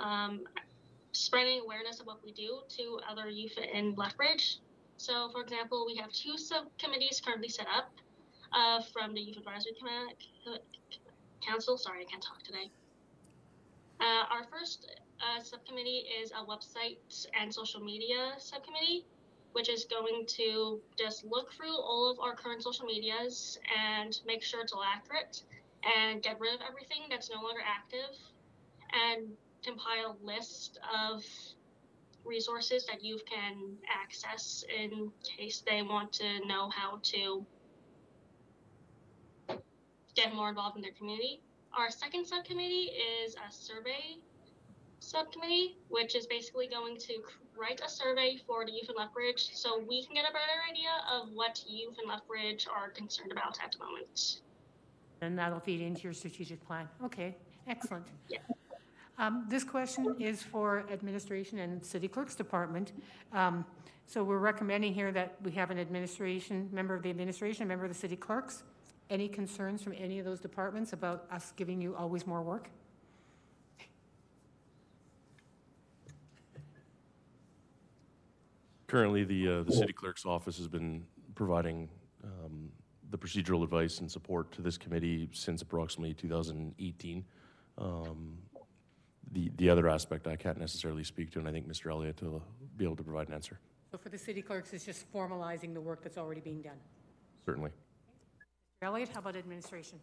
S10: um, spreading awareness of what we do to other youth in Lethbridge. So, for example, we have two subcommittees currently set up uh, from the Youth Advisory Com- Council. Sorry, I can't talk today. Uh, our first uh, subcommittee is a website and social media subcommittee which is going to just look through all of our current social medias and make sure it's all accurate and get rid of everything that's no longer active and compile a list of resources that you can access in case they want to know how to get more involved in their community. Our second subcommittee is a survey subcommittee, which is basically going to write a survey for the youth in Lethbridge so we can get a better idea of what youth in Lethbridge are concerned about at the moment.
S1: And that'll feed into your strategic plan. Okay, excellent.
S10: Yeah.
S1: Um, This question is for administration and city clerk's department. Um, So we're recommending here that we have an administration, member of the administration, member of the city clerks. Any concerns from any of those departments about us giving you always more work?
S3: Currently, the, uh, the city clerk's office has been providing um, the procedural advice and support to this committee since approximately 2018. Um, The, the other aspect I can't necessarily speak to, and I think Mr. Elliott will be able to provide an answer,
S1: So for the city clerks, it's just formalizing the work that's already being done.
S3: certainly.
S1: Elliot, how about administration?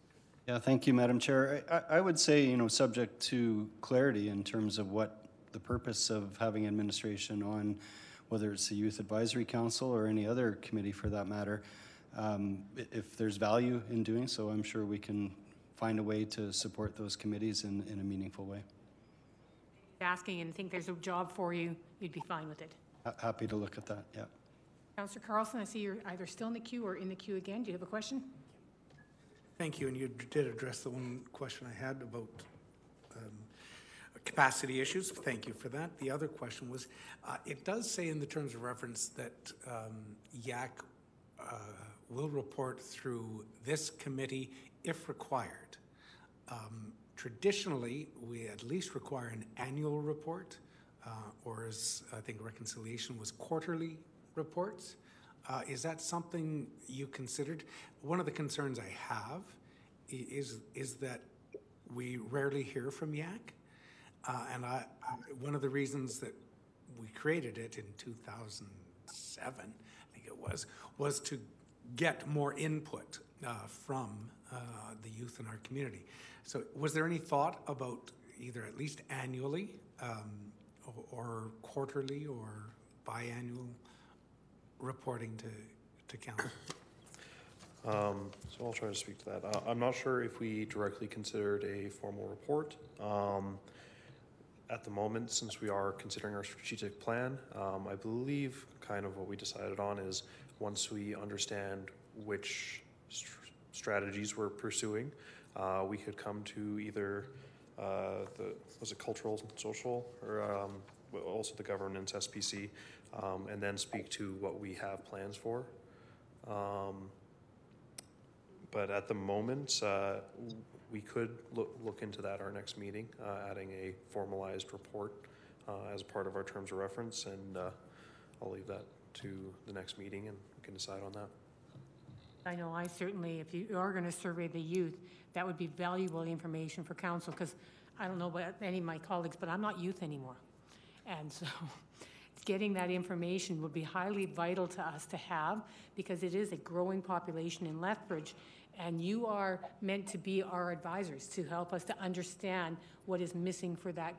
S7: Yeah, thank you, Madam Chair. I, I- I would say, you know, subject to clarity in terms of what the purpose of having administration on, whether it's the Youth Advisory Council or any other committee for that matter, um, if there's value in doing so, I'm sure we can find a way to support those committees in, in a meaningful way.
S1: Asking and think there's a job for you, you'd be fine with it.
S7: Ha- Happy to look at that, yeah.
S1: Counselor Carlson, I see you're either still in the queue or in the queue again. Do you have a question?
S2: Thank you, and you did address the one question I had about um, capacity issues. Thank you for that. The other question was, uh, it does say in the terms of reference that um, YAC uh, will report through this committee if required. Um, Traditionally, we at least require an annual report, uh, or as I think reconciliation was quarterly reports. Uh, Is that something you considered? One of the concerns I have is, is that we rarely hear from YAC. Uh, And I, I- one of the reasons that we created it in 2007, I think it was, was to get more input uh, from uh, the youth in our community. So was there any thought about either at least annually um, or- or quarterly or biannual reporting to, to council?
S9: Um, So I'll try to speak to that. Uh, I'm not sure if we directly considered a formal report. Um, At the moment, since we are considering our strategic plan, um, I believe kind of what we decided on is once we understand which str- strategies we're pursuing, uh, we could come to either uh, the, was it cultural and social, or um, also the governance SPC, um, and then speak to what we have plans for. Um, but at the moment, uh, we could look, look into that our next meeting, uh, adding a formalized report uh, as part of our terms of reference, and uh, I'll leave that to the next meeting and we can decide on that.
S1: I know I certainly, if you are going to survey the youth, that would be valuable information for council, because I don't know about any of my colleagues, but I'm not youth anymore. And so getting that information would be highly vital to us to have, because it is a growing population in Lethbridge, and you are meant to be our advisors, to help us to understand what is missing for that,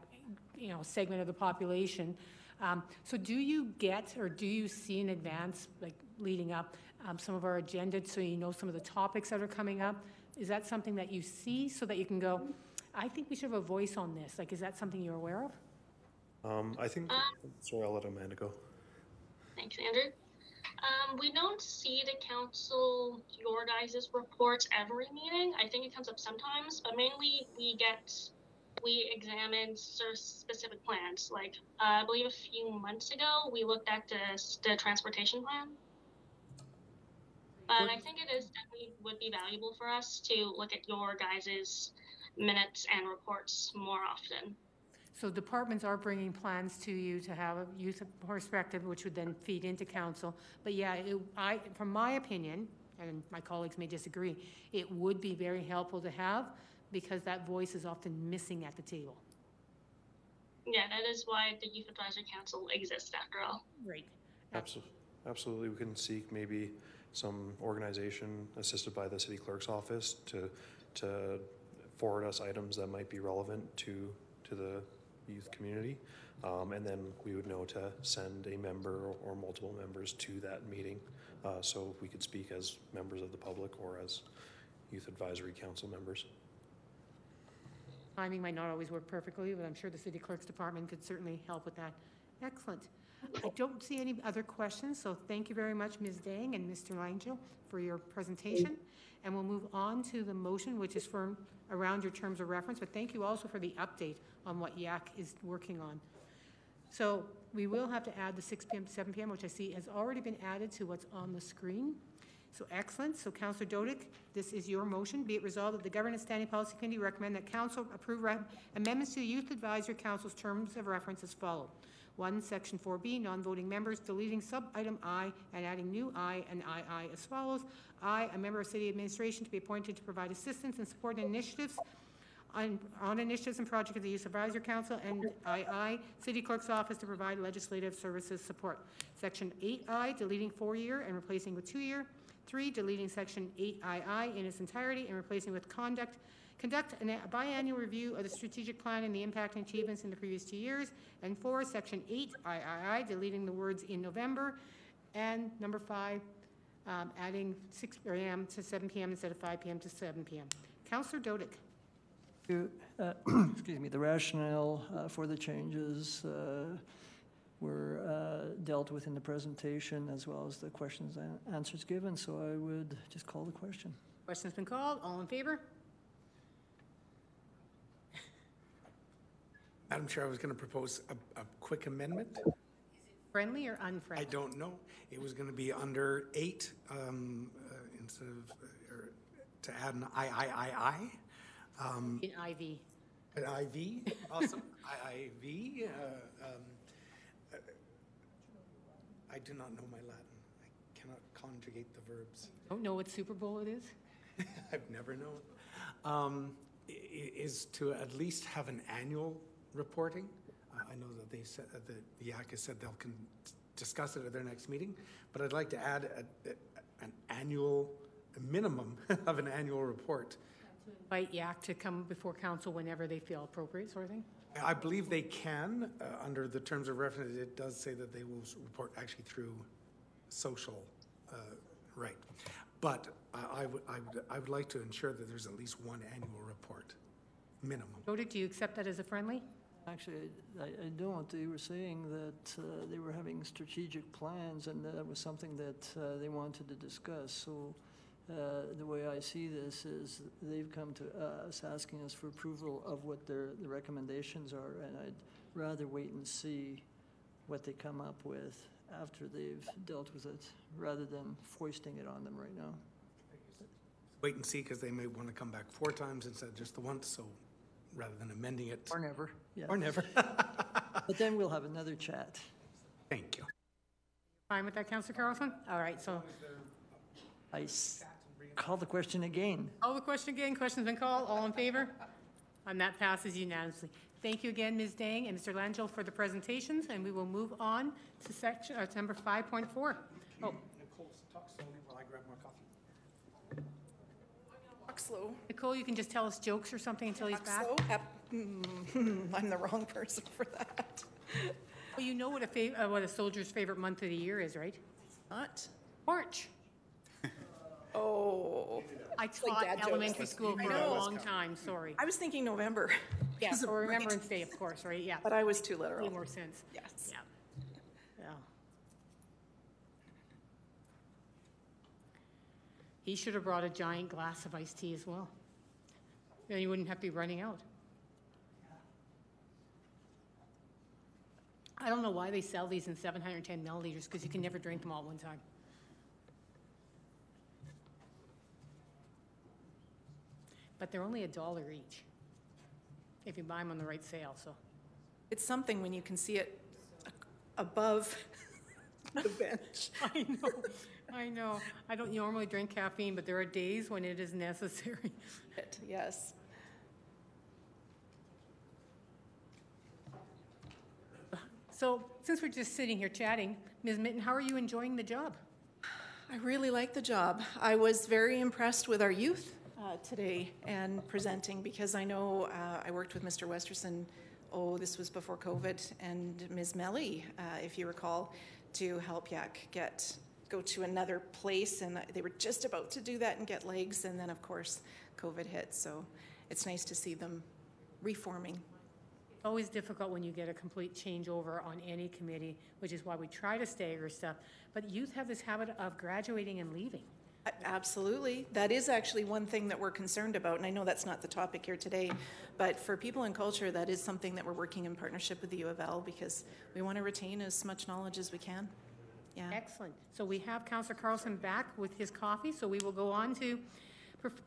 S1: you know, segment of the population. Um, So do you get, or do you see in advance, like leading up, um, some of our agenda, so you know some of the topics that are coming up? Is that something that you see, so that you can go, I think we should have a voice on this? Like, is that something you're aware of?
S9: Um, I think, sorry, I'll let Amanda go.
S10: Thanks, Andrew. Um, we don't see the council, your guys' reports every meeting. I think it comes up sometimes, but mainly we get, we examine specific plans. Like, uh, I believe a few months ago, we looked at the, the transportation plan. But I think it is definitely would be valuable for us to look at your guys' minutes and reports more often.
S1: So departments are bringing plans to you to have a youth perspective, which would then feed into council. But yeah, it, I, from my opinion, and my colleagues may disagree, it would be very helpful to have because that voice is often missing at the table.
S10: Yeah, that is why the Youth Advisory Council exists after all.
S1: Right.
S9: Absolutely, absolutely. We can seek maybe some organization assisted by the city clerk's office to, to forward us items that might be relevant to, to the youth community. Um, and then we would know to send a member or- multiple members to that meeting. Uh, so we could speak as members of the public or as youth advisory council members.
S1: Timing might not always work perfectly, but I'm sure the city clerk's department could certainly help with that. Excellent. I don't see any other questions, so thank you very much, Ms. Dang and Mr. Langell, for your presentation. And we'll move on to the motion, which is for around your terms of reference, but thank you also for the update on what YAC is working on. So we will have to add the 6 p.m. to 7 p.m., which I see has already been added to what's on the screen. So excellent. So Councillor Dodic, this is your motion. Be it resolved that the Governance Standing Policy Committee recommend that Council approve amendments to the Youth Advisory Council's terms of reference as follows. 1, Section 4B, non-voting members, deleting sub-item I and adding new I and II as follows. I, a member of city administration to be appointed to provide assistance and support initiatives on, on initiatives and projects of the Youth Advisory Council, and II, City Clerk's Office to provide legislative services support. Section 8I, deleting four-year and replacing with two-year. 3, deleting Section 8II in its entirety and replacing with conduct conduct a biannual review of the strategic plan and the impact and achievements in the previous two years. And four, Section eight, III, deleting the words "in November." And number five, um, adding 6 AM to 7 PM instead of 5 PM to 7 PM. Counselor Dodic.
S4: You, uh, Excuse me, the rationale uh, for the changes uh, were uh, dealt with in the presentation as well as the questions and answers given, so I would just call the question.
S1: Question's been called. All in favor?
S2: Madam Chair, I was going to propose a, a quick amendment.
S1: Friendly or unfriendly?
S2: I don't know. It was going to be under eight, um, uh, instead of, uh, or to add an I, I, I, I. Um,
S1: In IV.
S2: An IV, awesome, IIV. uh, um, uh, I do not know my Latin. I cannot conjugate the verbs.
S1: Don't know what Super Bowl it is?
S2: I've never known. Um, i- i- Is to at least have an annual reporting. Uh, I know that they said, uh, that the YAC has said they'll discuss it at their next meeting, but I'd like to add a- a- an annual, a minimum of an annual report.
S1: Invite YAC to come before council whenever they feel appropriate, sort of thing?
S2: I believe they can, uh, under the terms of reference, it does say that they will report actually through social, uh, right. But I I would, I would, I would like to ensure that there's at least one annual report, minimum.
S1: Jody, do you accept that as a friendly?
S4: Actually, I, I don't. They were saying that uh, they were having strategic plans and that was something that uh, they wanted to discuss. So uh, the way I see this is they've come to us asking us for approval of what their, the recommendations are, and I'd rather wait and see what they come up with after they've dealt with it, rather than foisting it on them right now.
S2: Wait and see, because they may want to come back four times instead of just the once, so rather than amending it,
S4: Or never, yeah.
S2: or never.
S4: But then we'll have another chat.
S2: Thank you.
S1: Fine with that, Councillor Carlson? All right, so
S4: I s- call the question again.
S1: call the question again. Question's been called. All in favor? And that passes unanimously. Thank you again, Ms. Dang and Mr. Langell for the presentations, and we will move on to section, uh, to number 5.4. Oh,
S2: Nicole, talk slowly while I grab more coffee.
S11: Slow.
S1: Nicole, you can just tell us jokes or something until he's back?
S11: Hap- Hmm, I'm the wrong person for that.
S1: Well, you know what a, fa- uh, what a soldier's favorite month of the year is, right?
S11: Not.
S1: March.
S11: Oh,
S1: I taught
S11: jokes.
S1: elementary school for a
S11: know.
S1: long time, sorry.
S11: I was thinking November.
S1: Yeah, for. Remembrance Day, of course, right, yeah.
S11: But I was too literal.
S1: more sense.
S11: Yes.
S1: Yeah. He should have brought a giant glass of iced tea as well. Then you wouldn't have to be running out. I don't know why they sell these in 710 milliliters, because you can never drink them all at one time. But they're only a dollar each, if you buy them on the right sale, so.
S11: It's something when you can see it above the bench.
S1: I know, I know. I don't normally drink caffeine, but there are days when it is necessary.
S11: Yes.
S1: So since we're just sitting here chatting, Ms. Mitten, how are you enjoying the job?
S11: I really like the job. I was very impressed with our youth uh, today and presenting because I know uh, I worked with Mr. Westerson, oh, this was before COVID, and Ms. Melly, uh, if you recall, to help YAC get go to another place, and they were just about to do that and get legs, and then of course COVID hit. So it's nice to see them reforming.
S1: It's always difficult when you get a complete changeover on any committee, which is why we try to stagger stuff. But youth have this habit of graduating and leaving.
S11: Absolutely. That is actually one thing that we're concerned about, and I know that's not the topic here today, but for people in culture, that is something that we're working in partnership with the U of L because we want to retain as much knowledge as we can. Yeah.
S1: Excellent. So we have Councillor Carlson back with his coffee, so we will go on to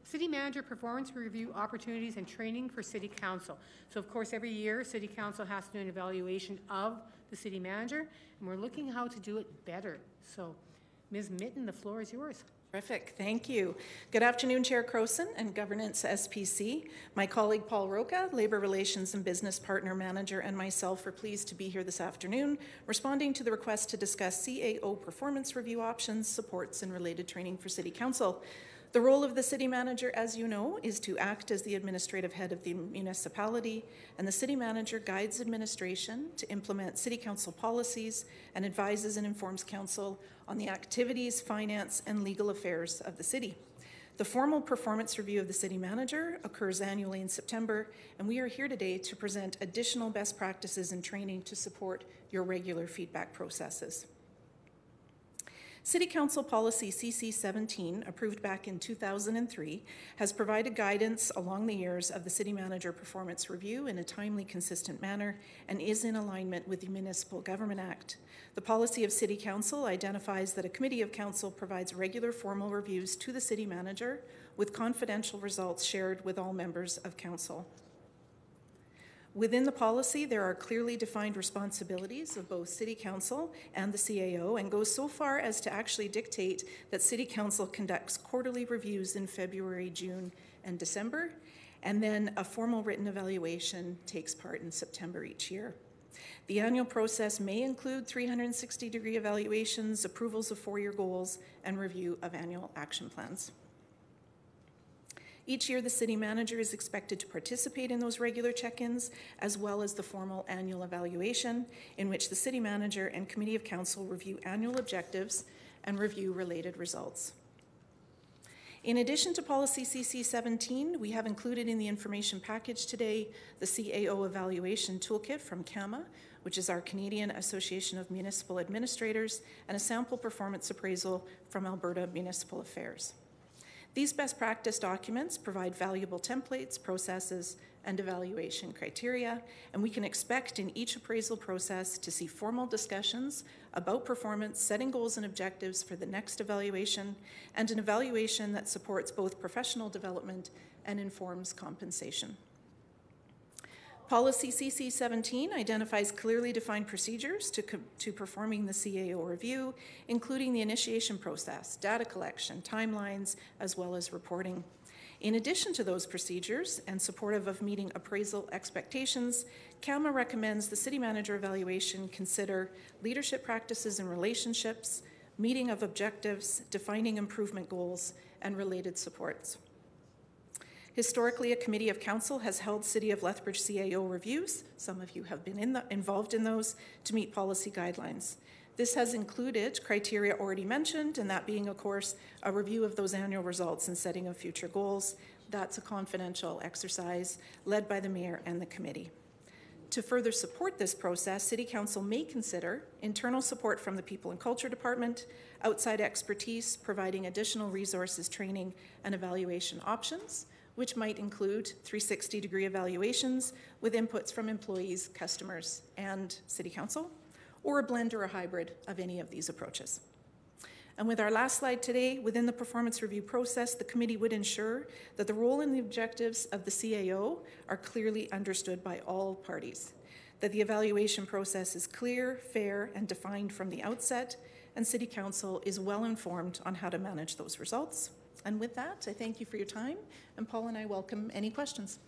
S1: City Manager Performance Review Opportunities and Training for City Council. So of course, every year, City Council has to do an evaluation of the city manager, and we're looking how to do it better. So, Ms. Mitten, the floor is yours.
S11: Terrific, thank you. Good afternoon, Chair Crowson and Governance SPC. My colleague Paul Roca, Labor Relations and Business Partner Manager, and myself are pleased to be here this afternoon, responding to the request to discuss CAO performance review options, supports, and related training for City Council. The role of the city manager, as you know, is to act as the administrative head of the municipality, and the city manager guides administration to implement city council policies and advises and informs council on the activities, finance, and legal affairs of the city. The formal performance review of the city manager occurs annually in September, and we are here today to present additional best practices and training to support your regular feedback processes. City Council Policy CC 17, approved back in 2003, has provided guidance along the years of the City Manager Performance Review in a timely, consistent manner and is in alignment with the Municipal Government Act. The policy of City Council identifies that a Committee of Council provides regular formal reviews to the City Manager with confidential results shared with all members of Council. Within the policy, there are clearly defined responsibilities of both City Council and the CAO, and goes so far as to actually dictate that City Council conducts quarterly reviews in February, June, and December, and then a formal written evaluation takes part in September each year. The annual process may include 360-degree evaluations, approvals of four-year goals, and review of annual action plans. Each year, the city manager is expected to participate in those regular check-ins, as well as the formal annual evaluation, in which the city manager and committee of council review annual objectives and review related results. In addition to policy CC 17, we have included in the information package today the CAO evaluation toolkit from CAMA, which is our Canadian Association of Municipal Administrators, and a sample performance appraisal from Alberta Municipal Affairs. These best practice documents provide valuable templates, processes, and evaluation criteria, and we can expect in each appraisal process to see formal discussions about performance, setting goals and objectives for the next evaluation, and an evaluation that supports both professional development and informs compensation. Policy CC 17 identifies clearly defined procedures to, to performing the CAO review, including the initiation process, data collection, timelines, as well as reporting. In addition to those procedures, and supportive of meeting appraisal expectations, CAMA recommends the city manager evaluation consider leadership practices and relationships, meeting of objectives, defining improvement goals, and related supports. Historically, a committee of council has held City of Lethbridge CAO reviews. Some of you have been in the, involved in those to meet policy guidelines. This has included criteria already mentioned, and that being, of course, a review of those annual results and setting of future goals. That's a confidential exercise led by the mayor and the committee. To further support this process, City Council may consider internal support from the People and Culture Department, outside expertise, providing additional resources, training, and evaluation options, which might include 360 degree evaluations with inputs from employees, customers, and City Council, or a blend or a hybrid of any of these approaches. And with our last slide today, within the performance review process, the committee would ensure that the role and the objectives of the CAO are clearly understood by all parties, that the evaluation process is clear, fair, and defined from the outset, and City Council is well informed on how to manage those results. And with that, I thank you for your time, and Paul and I welcome any questions.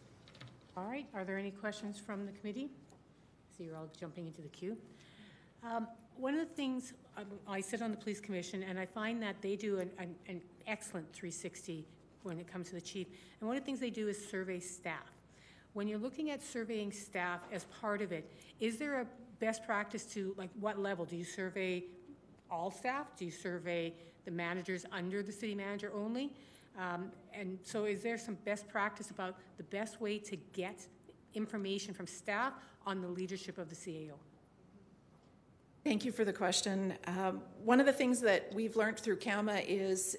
S1: All right, are there any questions from the committee? So you're all jumping into the queue. Um, One of the things, um, I sit on the police commission, and I find that they do an, an- an excellent 360 when it comes to the chief. And one of the things they do is survey staff. When you're looking at surveying staff as part of it, is there a best practice to, like, what level? Do you survey all staff? Do you survey the managers under the city manager only? Um, And so is there some best practice about the best way to get information from staff on the leadership of the CAO?
S11: Thank you for the question. Um, One of the things that we've learned through CAMA is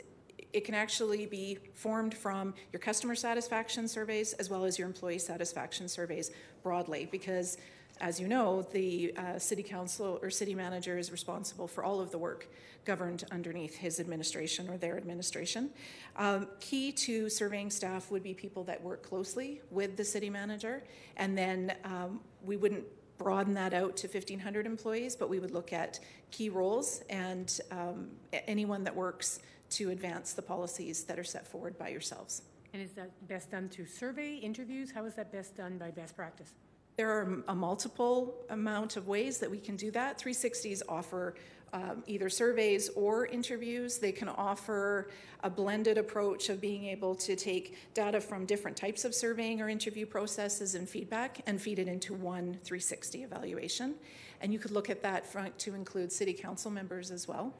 S11: it can actually be formed from your customer satisfaction surveys as well as your employee satisfaction surveys broadly, because as you know, the uh, city council or city manager is responsible for all of the work governed underneath his administration or their administration. Um, key to surveying staff would be people that work closely with the city manager, and then um, we wouldn't broaden that out to 1,500 employees, but we would look at key roles and um, anyone that works to advance the policies that are set forward by yourselves.
S1: And is that best done through survey, interviews? How is that best done by best practice?
S11: There are a multiple amount of ways that we can do that. 360s offer um, either surveys or interviews. They can offer a blended approach of being able to take data from different types of surveying or interview processes and feedback and feed it into one 360 evaluation. And you could look at that front to include city council members as well,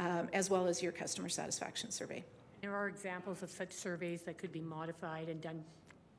S11: um, as well as your customer satisfaction survey.
S1: There are examples of such surveys that could be modified and done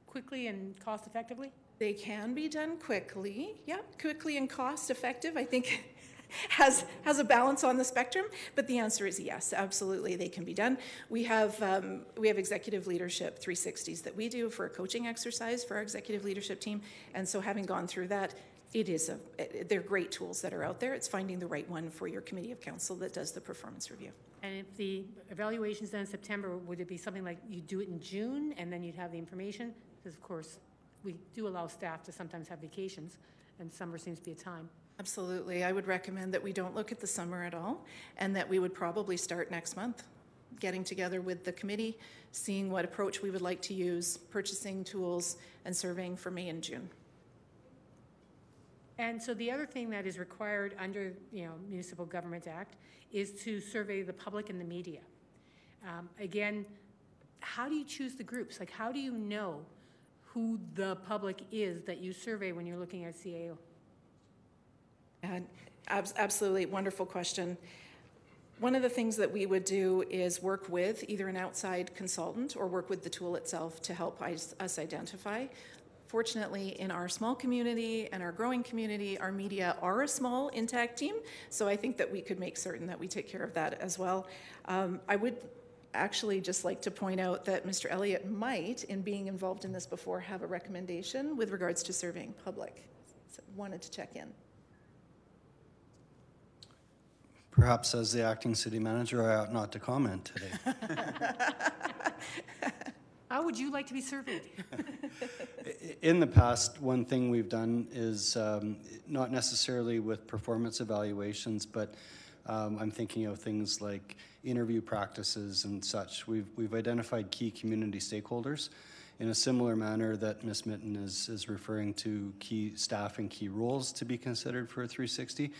S1: quickly and cost effectively?
S11: They can be done quickly, yeah, quickly and cost effective. I think has has a balance on the spectrum, but the answer is yes, absolutely, they can be done. We have um, we have executive leadership 360s that we do for a coaching exercise for our executive leadership team, and so having gone through that, it is a they're great tools that are out there. It's finding the right one for your committee of council that does the performance review.
S1: And if the evaluation's done in September, would it be something like you do it in June and then you'd have the information? Because of course, we do allow staff to sometimes have vacations, and summer seems to be a time.
S11: Absolutely. I would recommend that we don't look at the summer at all, and that we would probably start next month, getting together with the committee, seeing what approach we would like to use, purchasing tools, and surveying for May and June.
S1: And so the other thing that is required under, you know, Municipal Government Act is to survey the public and the media. Um, Again, how do you choose the groups? Like, how do you know who the public is that you survey when you're looking at CAO?
S11: Abs- absolutely, wonderful question. One of the things that we would do is work with either an outside consultant or work with the tool itself to help us us identify. Fortunately, in our small community and our growing community, our media are a small, intact team, so I think that we could make certain that we take care of that as well. Um, I would actually just like to point out that Mr. Elliott might, in being involved in this before, have a recommendation with regards to surveying public. So wanted to check in.
S7: Perhaps as the acting city manager, I ought not to comment today.
S1: How would you like to be surveyed?
S7: In the past, one thing we've done is um, not necessarily with performance evaluations, but um, I'm thinking of things like interview practices and such. We've, we've identified key community stakeholders in a similar manner that Ms. Mitten is, is referring to key staff and key roles to be considered for a 360.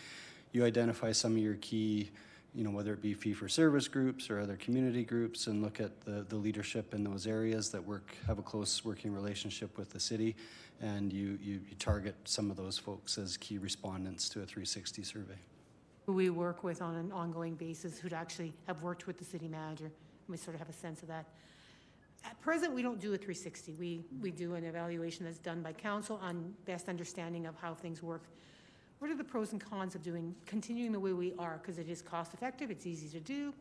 S7: You identify some of your key you know, whether it be fee-for-service groups or other community groups, and look at the, the leadership in those areas that work, have a close working relationship with the city, and you, you, you target some of those folks as key respondents to a 360 survey.
S1: Who we work with on an ongoing basis, who'd actually have worked with the city manager. and We sort of have a sense of that. At present, we don't do a 360. We, we do an evaluation that's done by council on best understanding of how things work. What are the pros and cons of doing, continuing the way we are? Because it is cost-effective, it's easy to do.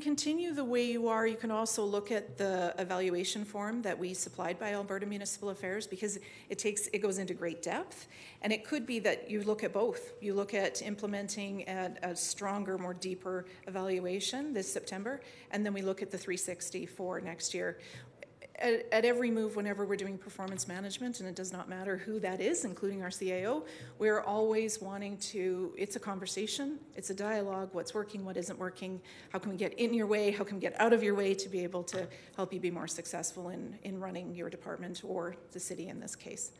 S11: Continue the way you are. You can also look at the evaluation form that we supplied by Alberta Municipal Affairs because it takes, it goes into great depth. And it could be that you look at both. You look at implementing a, a stronger, more deeper evaluation this September, and then we look at the 360 for next year. At, at every move, whenever we're doing performance management, and it does not matter who that is, including our CAO, we're always wanting to, it's a conversation, it's a dialogue, what's working, what isn't working, how can we get in your way, how can we get out of your way to be able to help you be more successful in, in running your department or the city in this case.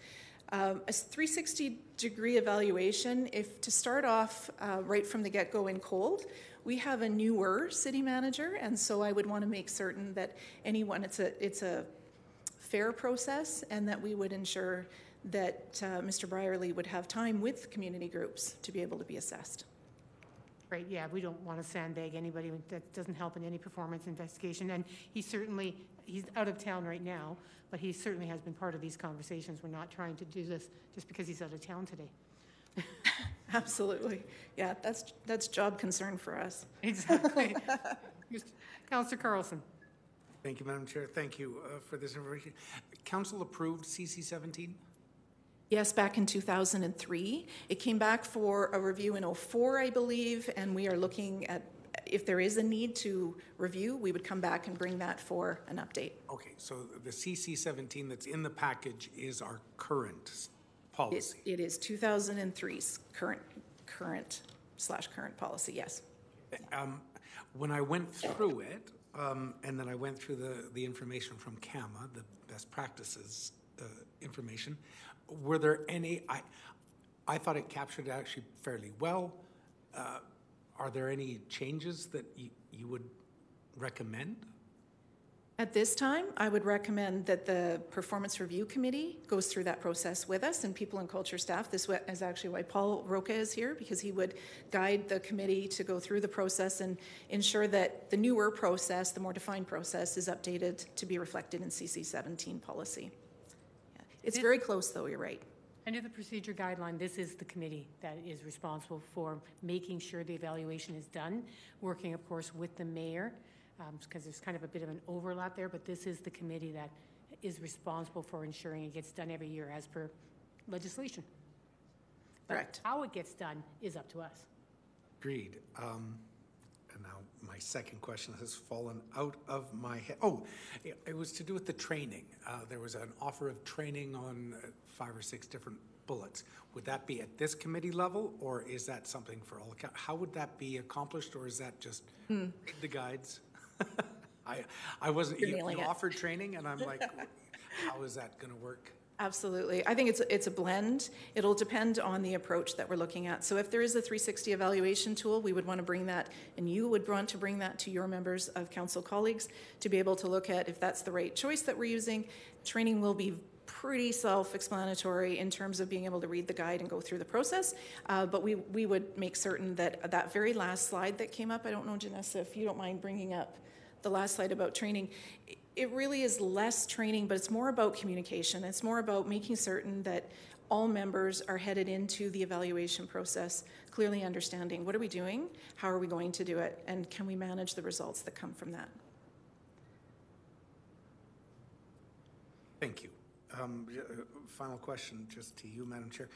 S11: Um, a 360 degree evaluation, if to start off uh, right from the get go in cold, we have a newer city manager, and so I would want to make certain that anyone, it's a, it's a fair process, and that we would ensure that uh, Mr. Brierley would have time with community groups to be able to be assessed.
S1: Right, yeah, we don't want to sandbag anybody, that doesn't help in any performance investigation, and he certainly, he's out of town right now, but he certainly has been part of these conversations. We're not trying to do this just because he's out of town today.
S11: Absolutely. Yeah, that's, that's job concern for us.
S1: Exactly. Counselor Carlson?
S2: Thank you, Madam Chair. Thank you uh, for this information. Council approved CC 17?
S11: Yes, back in 2003. It came back for a review in '04, I believe, and we are looking at, if there is a need to review, we would come back and bring that for an update.
S2: Okay, so the CC 17 that's in the package is our current
S11: It-
S2: policy.
S11: It is 2003's current, current slash current policy, yes.
S2: Um, When I went through it, um, and then I went through the, the information from CAMA, the best practices uh, information, were there any, I, I thought it captured it actually fairly well. Uh, Are there any changes that you, you would recommend?
S11: At this time, I would recommend that the Performance Review Committee goes through that process with us and People and Culture staff. This is actually why Paul Roca is here, because he would guide the committee to go through the process and ensure that the newer process, the more defined process, is updated to be reflected in CC 17 policy. Yeah. It's very close, though, you're right.
S1: Under the procedure guideline, this is the committee that is responsible for making sure the evaluation is done, working, of course, with the mayor, because there's kind of a bit of an overlap there, but this is the committee that is responsible for ensuring it gets done every year as per legislation. But
S11: Correct.
S1: How it gets done is up to us.
S2: Agreed. Um, and now my second question has fallen out of my head. Oh, it it was to do with the training. Uh, There was an offer of training on uh, five or six different bullets. Would that be at this committee level, or is that something for all, account- how would that be accomplished, or is that just read the guides? I, I wasn't,
S11: You're
S2: you
S11: nailing
S2: you
S11: it.
S2: offered training, and I'm like, how is that going to work?
S11: Absolutely. I think it's, it's a blend. It'll depend on the approach that we're looking at. So if there is a 360 evaluation tool, we would want to bring that, and you would want to bring that to your members of council colleagues to be able to look at if that's the right choice that we're using. Training will be pretty self-explanatory in terms of being able to read the guide and go through the process. Uh, But we, we would make certain that that very last slide that came up, I don't know, Janessa, if you don't mind bringing up the last slide about training, it really is less training, but it's more about communication. It's more about making certain that all members are headed into the evaluation process clearly understanding what are we doing, how are we going to do it, and can we manage the results that come from that.
S2: Thank you. Um, uh, Final question, just to you, Madam Chair.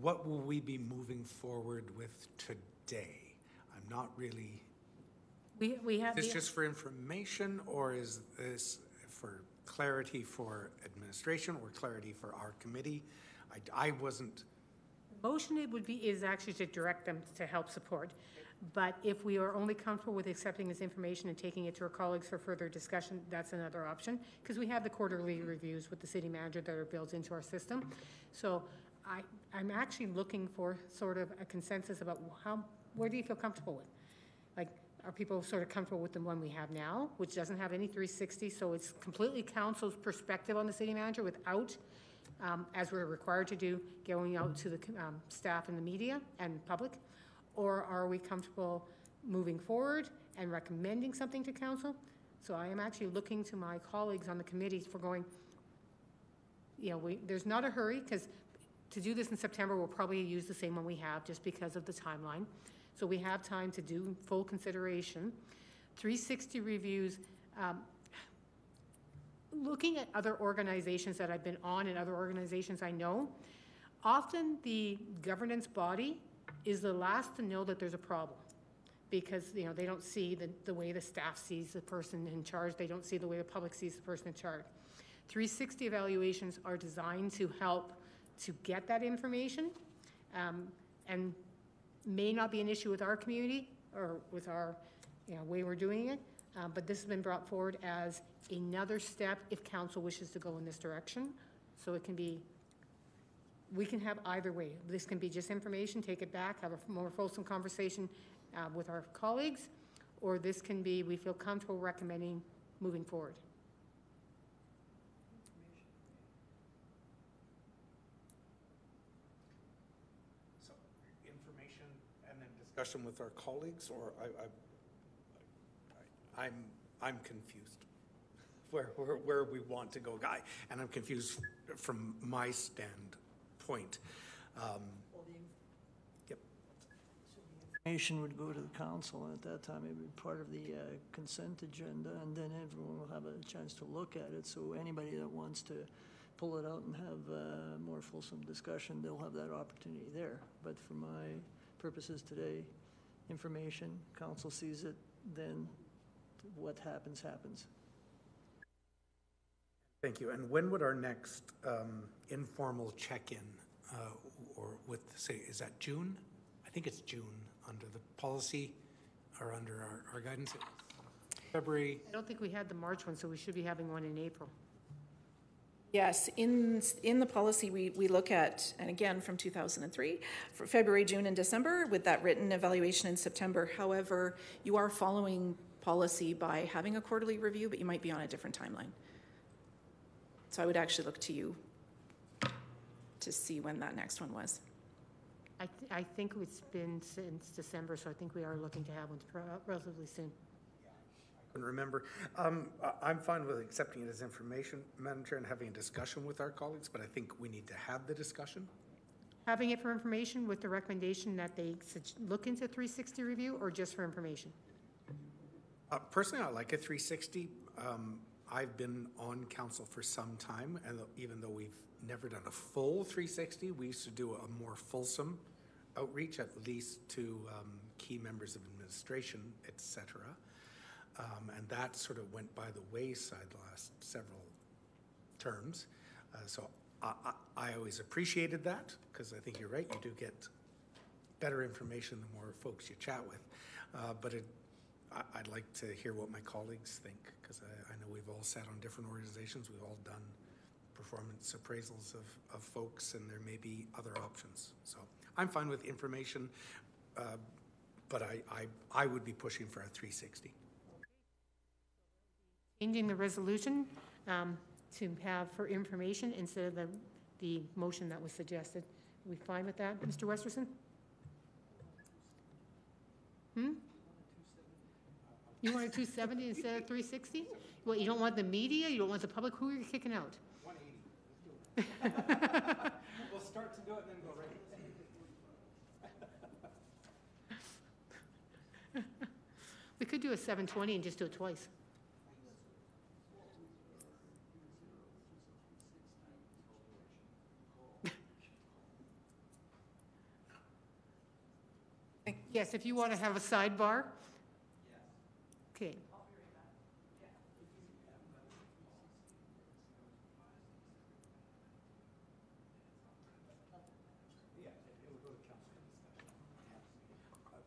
S2: What will we be moving forward with today? I'm not really,
S1: We, we have.
S2: is this
S1: the-
S2: just for information, or is this for clarity for administration or clarity for our committee? I, I wasn't,
S1: Motion it would be, is actually to direct them to help support. But if we are only comfortable with accepting this information and taking it to our colleagues for further discussion, that's another option. Because we have the quarterly mm-hmm. reviews with the city manager that are built into our system. So I, I'm actually looking for sort of a consensus about how, where do you feel comfortable with? Are people sort of comfortable with the one we have now, which doesn't have any 360? So it's completely council's perspective on the city manager without um, as we're required to do, going out to the um, staff and the media and public? Or are we comfortable moving forward and recommending something to council? So I am actually looking to my colleagues on the committees for going, you know, we, there's not a hurry, because to do this in September, we'll probably use the same one we have, just because of the timeline. So we have time to do full consideration. 360 reviews, um, looking at other organizations that I've been on and other organizations I know, often the governance body is the last to know that there's a problem. Because, you know, they don't see the, the way the staff sees the person in charge, they don't see the way the public sees the person in charge. 360 evaluations are designed to help to get that information, um, and may not be an issue with our community or with our, you know, way we're doing it, uh, but this has been brought forward as another step if council wishes to go in this direction. So it can be, we can have either way. This can be just information, take it back, have a more fulsome conversation uh, with our colleagues, or this can be, we feel comfortable recommending moving forward.
S2: so, information and then discussion with our colleagues, or I, I, I- I'm, I'm confused where, where, where we want to go, Guy, and I'm confused from my standpoint. Um,
S4: Information would go to the council, and at that time, it would be part of the uh, consent agenda, and then everyone will have a chance to look at it. So anybody that wants to pull it out and have a more fulsome discussion, they'll have that opportunity there. But for my purposes today, information, council sees it, then what happens, happens.
S2: Thank you. And when would our next um, informal check-in, uh, or with, say, is that June? I think it's June, under the policy, or under our- our guidance. February,
S1: I don't think we had the March one, so we should be having one in April.
S11: Yes, in, in the policy, we, we look at, and again, from 2003, for February, June, and December, with that written evaluation in September. However, you are following policy by having a quarterly review, but you might be on a different timeline. So I would actually look to you to see when that next one was.
S1: I, th- I think it's been since December, so I think we are looking to have one uh, relatively soon.
S2: Couldn't remember. Um, I'm fine with accepting it as information, Madam Chair, and having a discussion with our colleagues, but I think we need to have the discussion.
S1: Having it for information with the recommendation that they look into 360 review or just for information?
S2: Uh, Personally, I like a 360. Um, I've been on council for some time, and even though we've never done a full 360, we used to do a more fulsome outreach, at least to um, key members of administration, et cetera. Um, And that sort of went by the wayside the last several terms. Uh, So I, I, I always appreciated that, because I think you're right, you do get better information the more folks you chat with. Uh, But it, I, I'd like to hear what my colleagues think, because I, I know we've all sat on different organizations, we've all done performance appraisals of, of folks, and there may be other options. So I'm fine with information, uh, but I, I, I would be pushing for a 360.
S1: Changing the resolution um, to have for information instead of the, the motion that was suggested. Are we fine with that, Mr. Westerson? Hmm? You want a 270 instead of 360? Well, you don't want the media, you don't want the public, who are you kicking out?
S2: 180. We'll start to do it, and then go right.
S1: We could do a 720 and just do it twice. Yes, if you want to have a sidebar. Yes. Okay.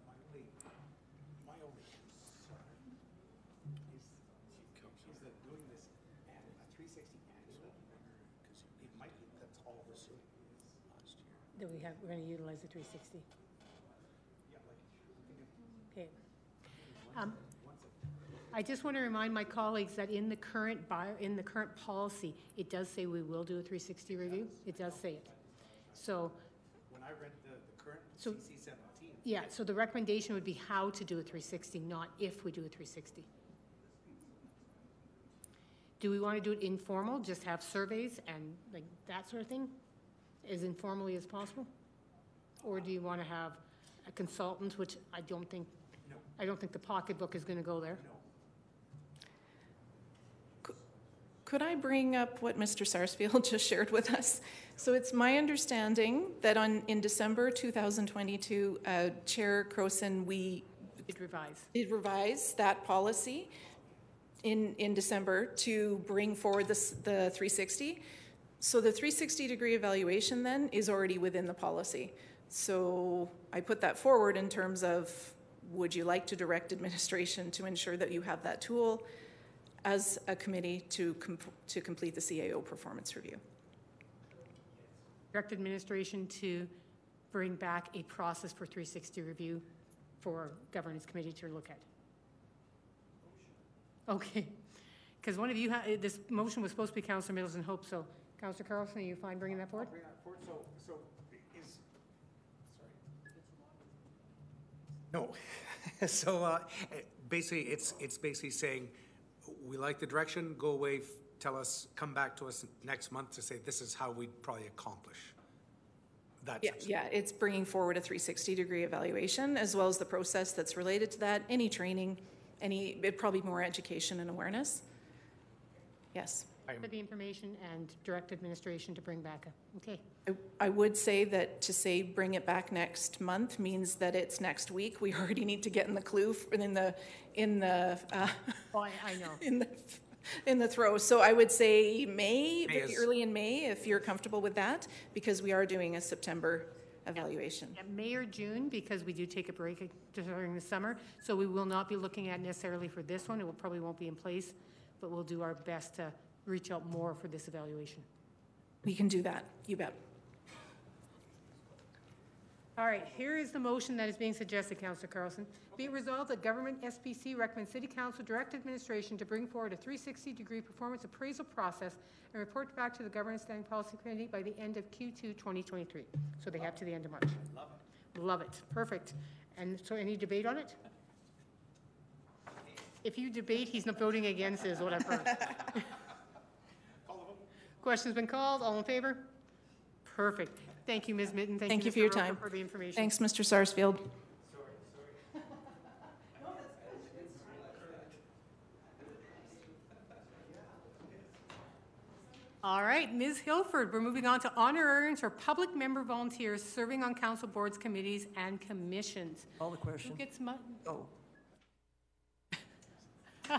S2: My only, my only concern is, is that doing this a three sixty because it might, be all we're seeing last year.
S1: That we have, we're going to utilize the 360. Okay. Um, I just want to remind my colleagues that in the current bio, in the current policy, it does say we will do a 360 review. It does say it. So,
S2: When I read the, the current
S1: So-
S2: CC seventeen,
S1: yeah, so the recommendation would be how to do a 360, not if we do a 360. Do we want to do it informal, just have surveys and like that sort of thing, as informally as possible? Or do you want to have a consultant, which I don't think, I don't think the pocketbook is going to go there.
S11: Could I bring up what Mr. Sarsfield just shared with us? So it's my understanding that on, in December 2022, uh, Chair Crowson, we
S1: Did revise.
S11: did revise that policy in, in December to bring forward this, the 360. So the 360-degree evaluation then is already within the policy. So I put that forward in terms of, would you like to direct administration to ensure that you have that tool as a committee to, com- to complete the CAO performance review?
S1: Direct administration to bring back a process for 360 review for governance committee to look at. Okay, because one of you, ha- this motion was supposed to be Councillor Middleton-Hope, so Councillor Carlson, are you fine bringing that forward?
S2: bring that forward, so, so is, sorry. No, so, uh, basically, it's, it's basically saying, we like the direction, go away, tell us, come back to us next month to say, this is how we'd probably accomplish. That
S11: Yeah, yeah, it's bringing forward a 360-degree evaluation, as well as the process that's related to that, any training, any, it'd probably more education and awareness. Yes.
S1: For the information and direct administration to bring back a, okay.
S11: I- I would say that to say bring it back next month means that it's next week. We already need to get in the clue, f- in the, in the, uh,
S1: Oh, I, I know.
S11: in the, in the throw. So I would say May,
S2: May
S11: very
S2: is-
S11: early in May, if you're comfortable with that, because we are doing a September evaluation.
S1: Yeah, May or June, because we do take a break during the summer, so we will not be looking at necessarily for this one, it will, probably won't be in place, but we'll do our best to reach out more for this evaluation.
S11: We can do that, you bet.
S1: All right, here is the motion that is being suggested, Councillor Carlson. Be it resolved that government SPC recommends City Council direct administration to bring forward a 360-degree performance appraisal process and report back to the Governance Standing Policy Committee by the end of Q2 2023. So they have to the end of March. Love it. Love it, perfect. And so any debate on it? If you debate, he's not voting against, is what I've heard. Question's been called, all in favor? Perfect. Thank you, Ms. Mitten.
S11: Thank you for your
S1: Roper,
S11: time.
S1: For the information.
S11: Thanks, Mr. Sarsfield.
S1: All right, Ms. Hilford, we're moving on to honorariums for public member volunteers serving on council boards, committees, and commissions.
S4: All the
S1: questions.
S4: Who
S1: gets mu-
S4: Oh,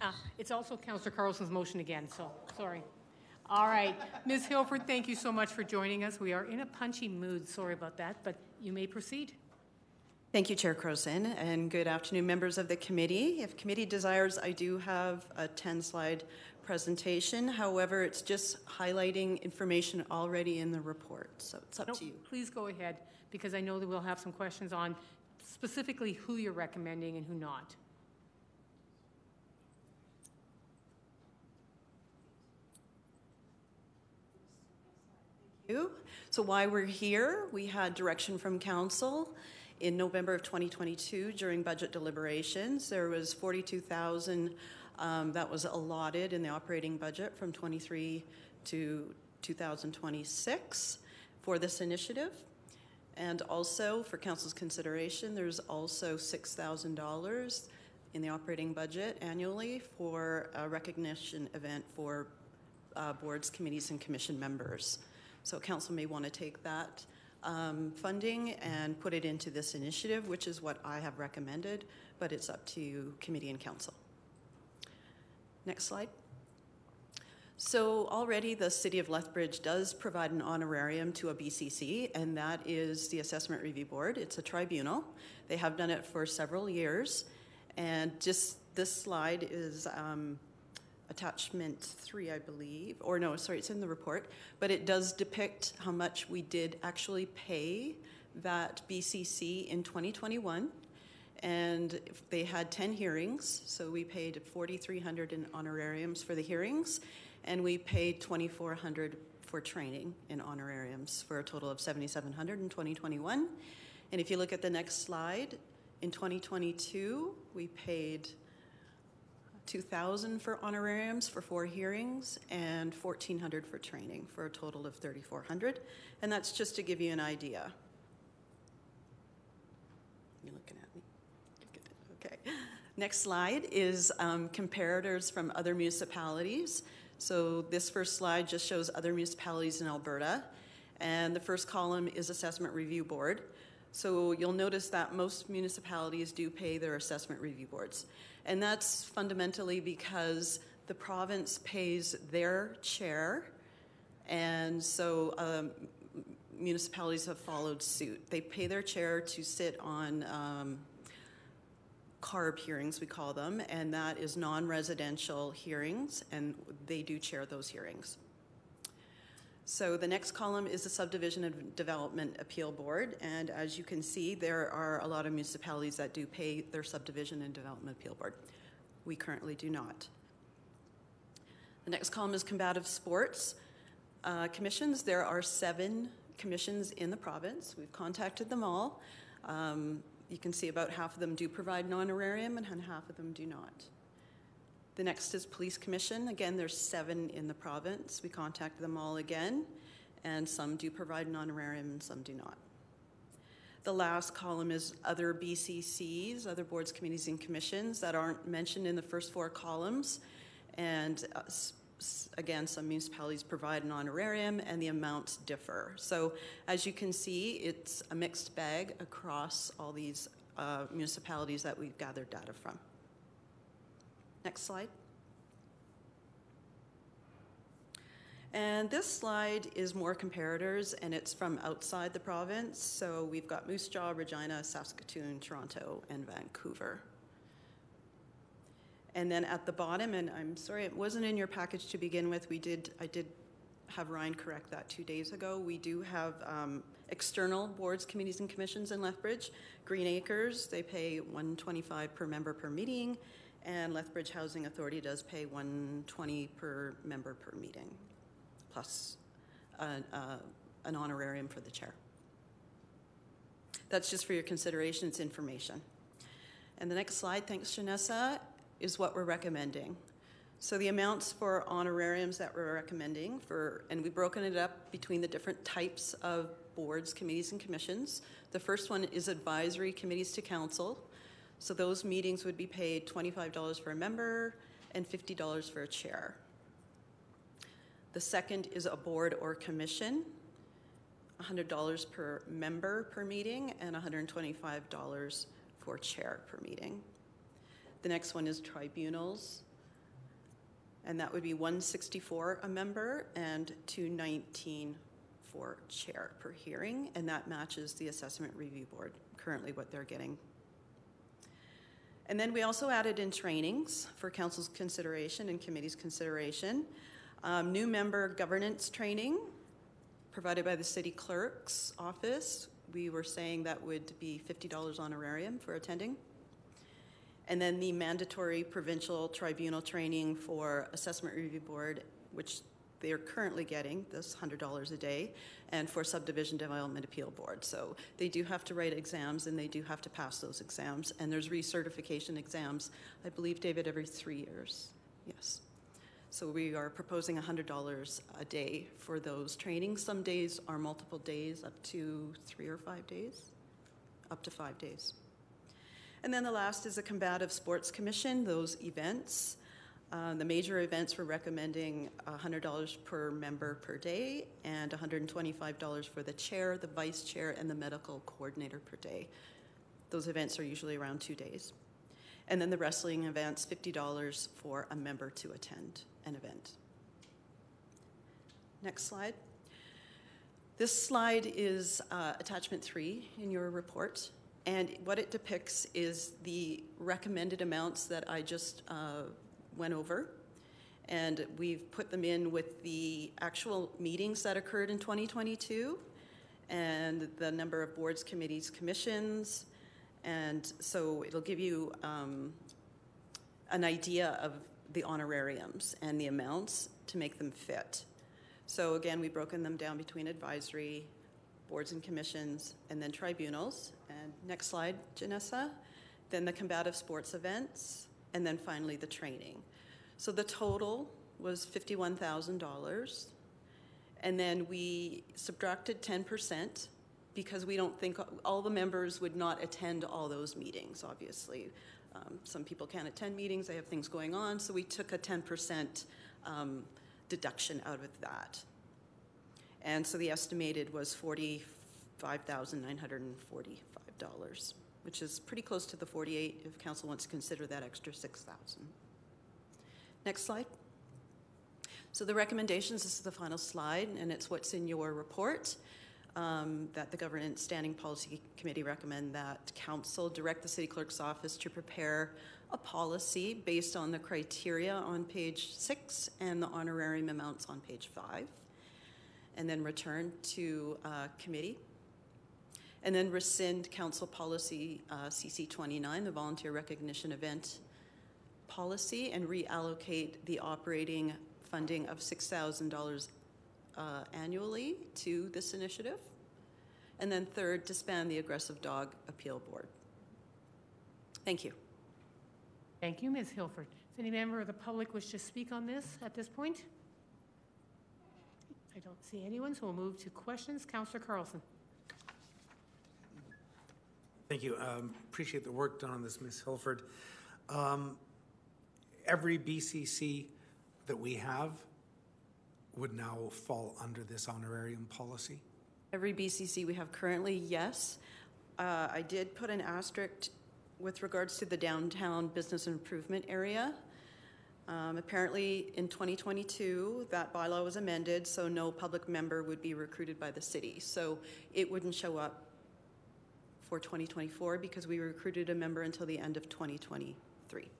S1: Uh, It's also Councillor Carlson's motion again, so, sorry. All right, Ms. Hilford, thank you so much for joining us. We are in a punchy mood, sorry about that, but you may proceed.
S12: Thank you, Chair Crowson, and good afternoon, members of the committee. If committee desires, I do have a 10-slide presentation. However, it's just highlighting information already in the report, so it's up
S1: No,
S12: to you.
S1: Please go ahead, because I know that we'll have some questions on specifically who you're recommending and who not.
S12: So why we're here, we had direction from council in November of 2022 during budget deliberations. There was 42,000 um, that was allotted in the operating budget from 23 to 2026 for this initiative. And also, for council's consideration, there's also $6,000 in the operating budget annually for a recognition event for uh, boards, committees, and commission members. So council may want to take that um, funding and put it into this initiative, which is what I have recommended, but it's up to committee and council. Next slide. So already the City of Lethbridge does provide an honorarium to a BCC, and that is the Assessment Review Board. It's a tribunal. They have done it for several years, and just this slide is um, attachment three, I believe, or no, sorry, it's in the report, but it does depict how much we did actually pay that BCC in 2021. And they had 10 hearings, so we paid 4,300 in honorariums for the hearings, and we paid 2,400 for training in honorariums for a total of 7,700 in 2021. And if you look at the next slide, in 2022, we paid 2,000 for honorariums for four hearings and 1,400 for training for a total of 3,400. And that's just to give you an idea. You're looking at me. Okay. Next slide is um, comparators from other municipalities. So this first slide just shows other municipalities in Alberta. And the first column is Assessment Review Board. So you'll notice that most municipalities do pay their assessment review boards. And that's fundamentally because the province pays their chair, and so um, municipalities have followed suit. They pay their chair to sit on um, CARB hearings, we call them, and that is non-residential hearings, and they do chair those hearings. So the next column is the Subdivision and Development Appeal Board, and as you can see, there are a lot of municipalities that do pay their Subdivision and Development Appeal Board. We currently do not. The next column is Combative Sports uh, Commissions. There are seven commissions in the province. We've contacted them all. Um, you can see about half of them do provide an honorarium and half of them do not. The next is Police Commission. Again, there's seven in the province. We contact them all again, and some do provide an honorarium and some do not. The last column is other BCCs, other boards, committees, and commissions that aren't mentioned in the first four columns. And uh, again, some municipalities provide an honorarium and the amounts differ. So as you can see, it's a mixed bag across all these uh, municipalities that we've gathered data from. Next slide. And this slide is more comparators, and it's from outside the province. So we've got Moose Jaw, Regina, Saskatoon, Toronto, and Vancouver. And then at the bottom, and I'm sorry, it wasn't in your package to begin with. We did, I did have Ryan correct that two days ago. We do have um, external boards, committees, and commissions in Lethbridge. Green Acres, they pay 125 per member per meeting, and Lethbridge Housing Authority does pay 120 per member per meeting, plus an, uh, an honorarium for the chair. That's just for your consideration, it's information. And the next slide, thanks Janessa, is what we're recommending. So the amounts for honorariums that we're recommending for, and we've broken it up between the different types of boards, committees, and commissions. The first one is advisory committees to council. So those meetings would be paid $25 for a member and $50 for a chair. The second is a board or commission, $100 per member per meeting, and $125 for chair per meeting. The next one is tribunals, and that would be 164 a member and 219 for chair per hearing, and that matches the assessment review board, currently what they're getting. And then we also added in trainings for council's consideration and committee's consideration. Um, new member governance training provided by the city clerk's office. We were saying that would be $50 honorarium for attending. And then the mandatory provincial tribunal training for assessment review board, which they are currently getting, this $100 a day, and for subdivision development appeal board. So they do have to write exams and they do have to pass those exams. And there's recertification exams, I believe, David, every three years. Yes. So we are proposing $100 a day for those trainings. Some days are multiple days, up to three or five days, up to five days. And then the last is a combative sports commission, those events. Uh, the major events we're recommending $100 per member per day and $125 for the chair, the vice chair, and the medical coordinator per day. Those events are usually around two days. And then the wrestling events, $50 for a member to attend an event. Next slide. This slide is uh, attachment three in your report. And what it depicts is the recommended amounts that I just uh, went over. And we've put them in with the actual meetings that occurred in 2022 and the number of boards, committees, commissions. And so it'll give you um, an idea of the honorariums and the amounts to make them fit. So again, we've broken them down between advisory, boards and commissions, and then tribunals. And next slide, Janessa. Then the combative sports events, and then finally the training. So the total was $51,000. And then we subtracted 10% because we don't think all the members would not attend all those meetings, obviously. Um, some people can't attend meetings, they have things going on, so we took a 10% um, deduction out of that. And so the estimated was $45,945, which is pretty close to the 48 if council wants to consider that extra 6,000. Next slide. So the recommendations, this is the final slide, and it's what's in your report. Um, that the Governance Standing Policy Committee recommend that Council direct the City Clerk's office to prepare a policy based on the criteria on page six and the honorarium amounts on page five, and then return to uh, committee. And then rescind Council Policy uh, CC 29, the Volunteer Recognition Event Policy, and reallocate the operating funding of $6,000 uh, annually to this initiative. And then third, disband the Aggressive Dog Appeal Board. Thank you.
S1: Thank you, Ms. Hilford. Does any member of the public wish to speak on this at this point? I don't see anyone, so we'll move to questions. Councillor Carlson.
S2: Thank you. Um, Appreciate the work done on this, Ms. Hilford. Um, Every BCC that we have would now fall under this honorarium policy?
S12: Every BCC we have currently, yes. Uh, I did put an asterisk with regards to the downtown business improvement area. Um, apparently, in 2022, that bylaw was amended, so no public member would be recruited by the city. So it wouldn't show up for 2024 because we recruited a member until the end of 2023.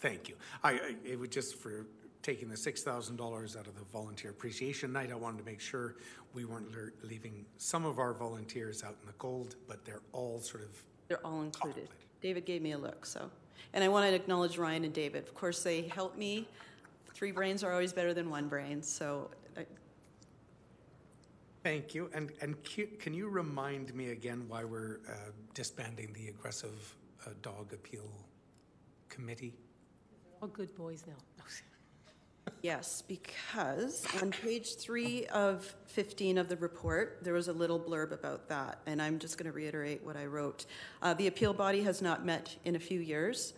S2: Thank you. I, I- it was just for taking the $6,000 out of the volunteer appreciation night, I wanted to make sure we weren't lear- leaving some of our volunteers out in the cold, but they're all sort of
S12: They're all included.
S2: contemplated.
S12: David gave me a look, so. And I want to acknowledge Ryan and David. Of course, they helped me. Three brains are always better than one brain, so I-
S2: Thank you. And, and cu- can you remind me again why we're uh, disbanding the aggressive uh, dog appeal committee?
S1: All good boys now.
S12: Yes, because on page three of 15 of the report, there was a little blurb about that, and I'm just going to reiterate what I wrote. Uh, The appeal body has not met in a few years.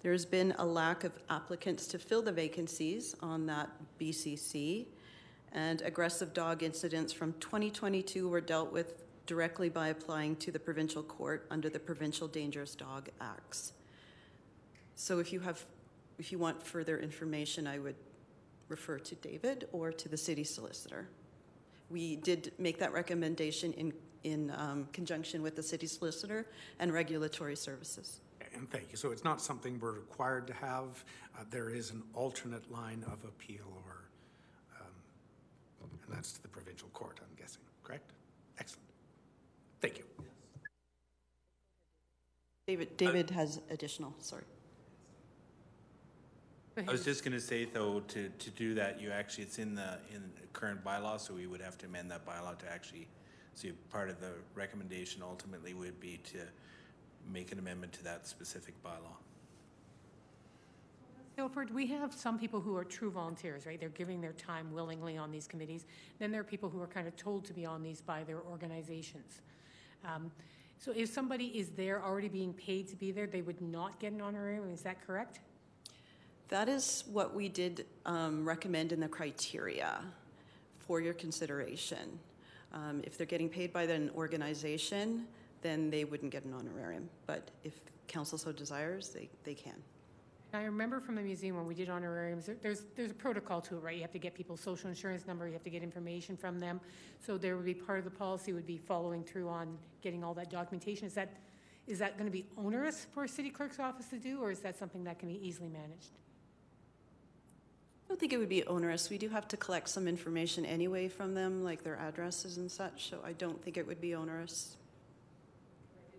S12: There's been a lack of applicants to fill the vacancies on that BCC, and aggressive dog incidents from 2022 were dealt with directly by applying to the provincial court under the Provincial Dangerous Dog Acts. So if you have, if you want further information, I would refer to David or to the city solicitor. We did make that recommendation in, in um, conjunction with the city solicitor and regulatory services.
S2: And thank you. So it's not something we're required to have. Uh, There is an alternate line of appeal or, um, and that's to the provincial court, I'm guessing, correct? Excellent. Thank you.
S12: David, David has additional, sorry.
S13: I was just gonna say though, to, to do that, you actually, it's in the, in the current bylaw, so we would have to amend that bylaw to actually, see, part of the recommendation ultimately would be to make an amendment to that specific bylaw.
S1: Hilford, we have some people who are true volunteers, right? They're giving their time willingly on these committees. Then there are people who are kind of told to be on these by their organizations. Um, So if somebody is there already being paid to be there, they would not get an honorarium, is that correct?
S12: That is what we did um, recommend in the criteria for your consideration. Um, If they're getting paid by an organization, then they wouldn't get an honorarium. But if council so desires, they, they can.
S1: I remember from the museum when we did honorariums, there- there's, there's a protocol to it, right? You have to get people's social insurance number, you have to get information from them. So there would be, part of the policy would be following through on getting all that documentation. Is that, is that going to be onerous for a city clerk's office to do, or is that something that can be easily managed?
S12: I don't think it would be onerous. We do have to collect some information anyway from them, like their addresses and such, so I don't think it would be onerous.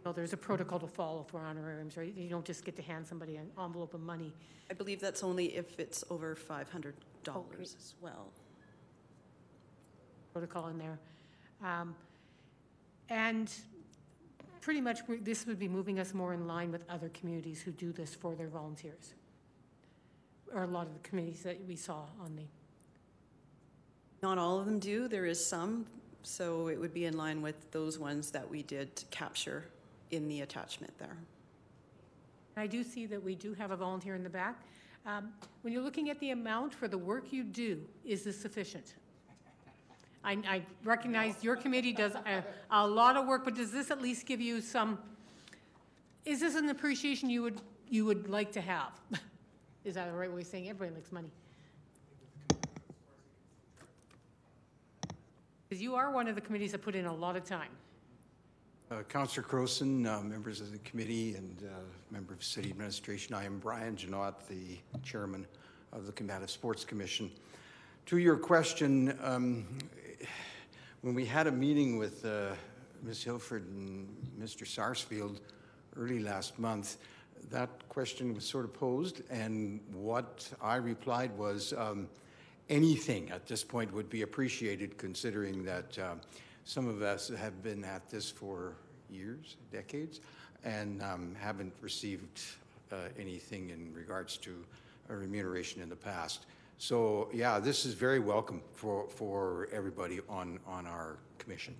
S1: Well, there's a protocol to follow for honorariums, right? You don't just get to hand somebody an envelope of money.
S12: I believe that's only if it's over $500 as well.
S1: protocol in there. Um, And pretty much, we- this would be moving us more in line with other communities who do this for their volunteers, or a lot of the committees that we saw on the,
S12: Not all of them do, there is some, so it would be in line with those ones that we did capture in the attachment there.
S1: I do see that we do have a volunteer in the back. Um, When you're looking at the amount for the work you do, is this sufficient? I, I recognize your committee does a, a lot of work, but does this at least give you some, is this an appreciation you would, you would like to have? Is that the right way of saying everybody likes money? Because you are one of the committees that put in a lot of time.
S14: Uh, Councillor Crowson, uh, members of the committee, and uh, member of city administration, I am Brian Janot, the chairman of the Combative Sports Commission. To your question, um, when we had a meeting with uh, Ms. Hilford and Mr. Sarsfield early last month, that question was sort of posed, and what I replied was um, anything at this point would be appreciated, considering that uh, some of us have been at this for years, decades, and um, haven't received uh, anything in regards to remuneration in the past. So, yeah, this is very welcome for, for everybody on, on our commission.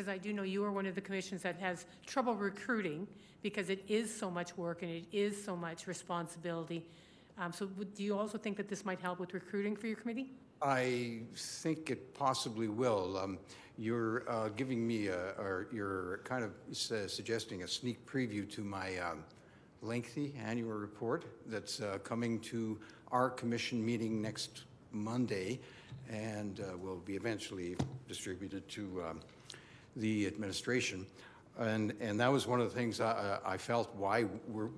S1: Because I do know you are one of the commissions that has trouble recruiting because it is so much work and it is so much responsibility. Um, So do you also think that this might help with recruiting for your committee?
S14: I think it possibly will. Um, You're uh, giving me, a- or you're kind of su- suggesting a sneak preview to my um, lengthy annual report that's uh, coming to our commission meeting next Monday and uh, will be eventually distributed to um, the administration. And, and that was one of the things I, I felt why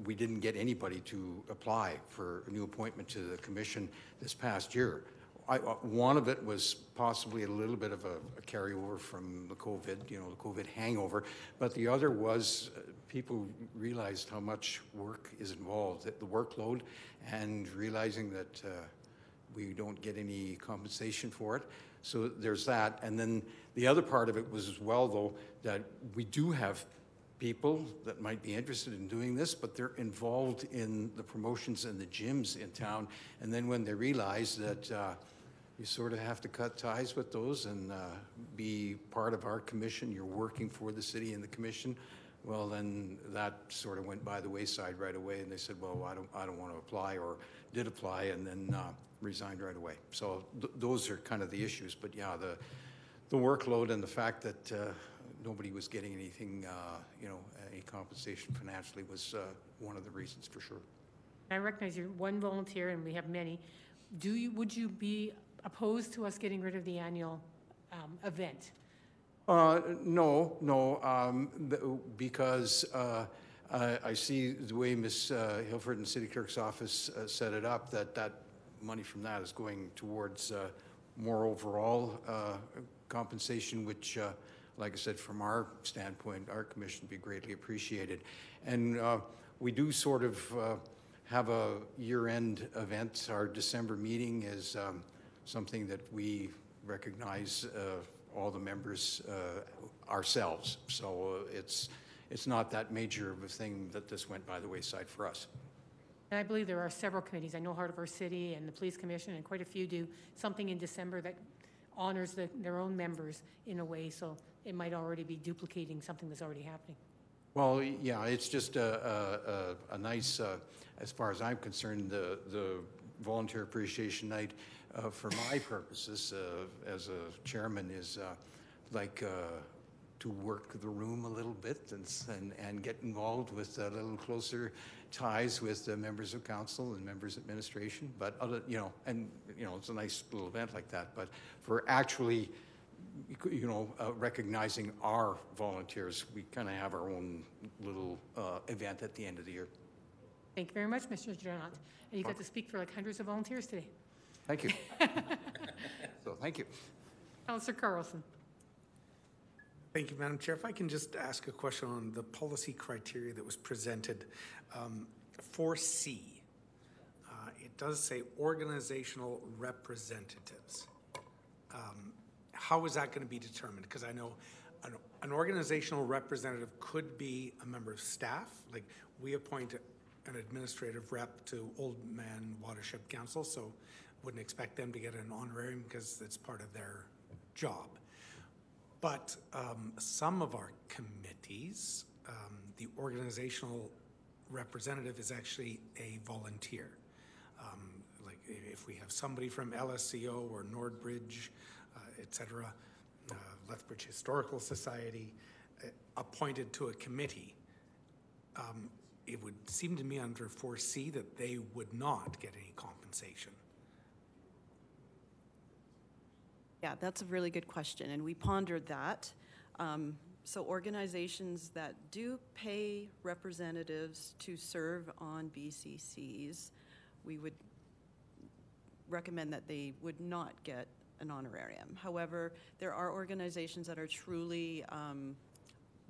S14: we didn't get anybody to apply for a new appointment to the commission this past year. I, uh, one of it was possibly a little bit of a, a carryover from the COVID, you know, the COVID hangover, but the other was uh, people realized how much work is involved, the workload, and realizing that uh, we don't get any compensation for it. So there's that. And then the other part of it was as well, though, that we do have people that might be interested in doing this, but they're involved in the promotions and the gyms in town. And then when they realize that uh, you sort of have to cut ties with those and uh, be part of our commission, you're working for the city and the commission, Well, then that sort of went by the wayside right away, and they said, well, I don't, I don't want to apply, or did apply, and then uh, resigned right away. So th- those are kind of the issues, but yeah, the, the workload and the fact that uh, nobody was getting anything, uh, you know, any compensation financially was uh, one of the reasons for sure.
S1: I recognize you're one volunteer, and we have many. Do you, would you be opposed to us getting rid of the annual um, event?
S14: Uh, no, no, um, because uh, I, I see the way Ms. uh, Hilford and City Clerk's office uh, set it up, that that money from that is going towards uh, more overall uh, compensation, which, uh, like I said, from our standpoint, our commission would be greatly appreciated. And uh, we do sort of uh, have a year-end event. Our December meeting is um, something that we recognize uh, all the members ourselves. So it's, it's not that major of a thing that this went by the wayside for us.
S1: And I believe there are several committees. I know Heart of Our City and the Police Commission, and quite a few do something in December that honors the, their own members in a way, so it might already be duplicating something that's already happening.
S14: Well, yeah, it's just a, a, a, nice, uh, as far as I'm concerned, the, the volunteer appreciation night, uh, for my purposes, uh, as a chairman, is uh, like uh, to work the room a little bit and, and, and get involved with a little closer ties with the members of council and members of administration. But other, you know, and you know, it's a nice little event like that. But for actually you know, uh, recognizing our volunteers. We kind of have our own little uh, event at the end of the year.
S1: Thank you very much, Mr. Janot. And you got to speak for like hundreds of volunteers today.
S14: Thank you. So, thank you.
S1: Councillor Carlson.
S2: Thank you, Madam Chair. If I can just ask a question on the policy criteria that was presented. Um, 4C, uh, it does say organizational representatives. Um, How is that going to be determined? Because I know an, an organizational representative could be a member of staff, like we appoint an administrative rep to Old Man Watershed Council, so wouldn't expect them to get an honorarium because it's part of their job. But um, some of our committees, um, the organizational representative is actually a volunteer. Um, Like if we have somebody from LSCO or Nordbridge, uh, uh, Lethbridge Historical Society, uh, appointed to a committee, um, it would seem to me under 4C that they would not get any compensation.
S12: Yeah, that's a really good question, and we pondered that. Um, So organizations that do pay representatives to serve on BCCs, we would recommend that they would not get an honorarium. However, there are organizations that are truly um,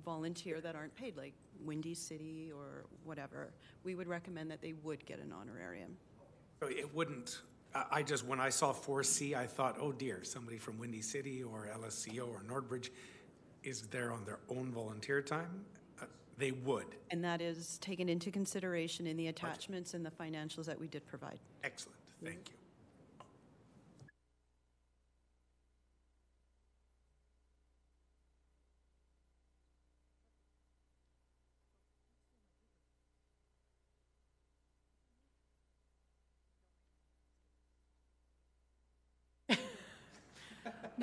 S12: volunteer that aren't paid, like Windy City or whatever. We would recommend that they would get an honorarium.
S2: So It wouldn't, I just, when I saw 4C, I thought, oh dear, somebody from Windy City or LSCO or Nordbridge is there on their own volunteer time? Uh, They would.
S12: And that is taken into consideration in the attachments and the financials that we did provide.
S2: Excellent, thank you.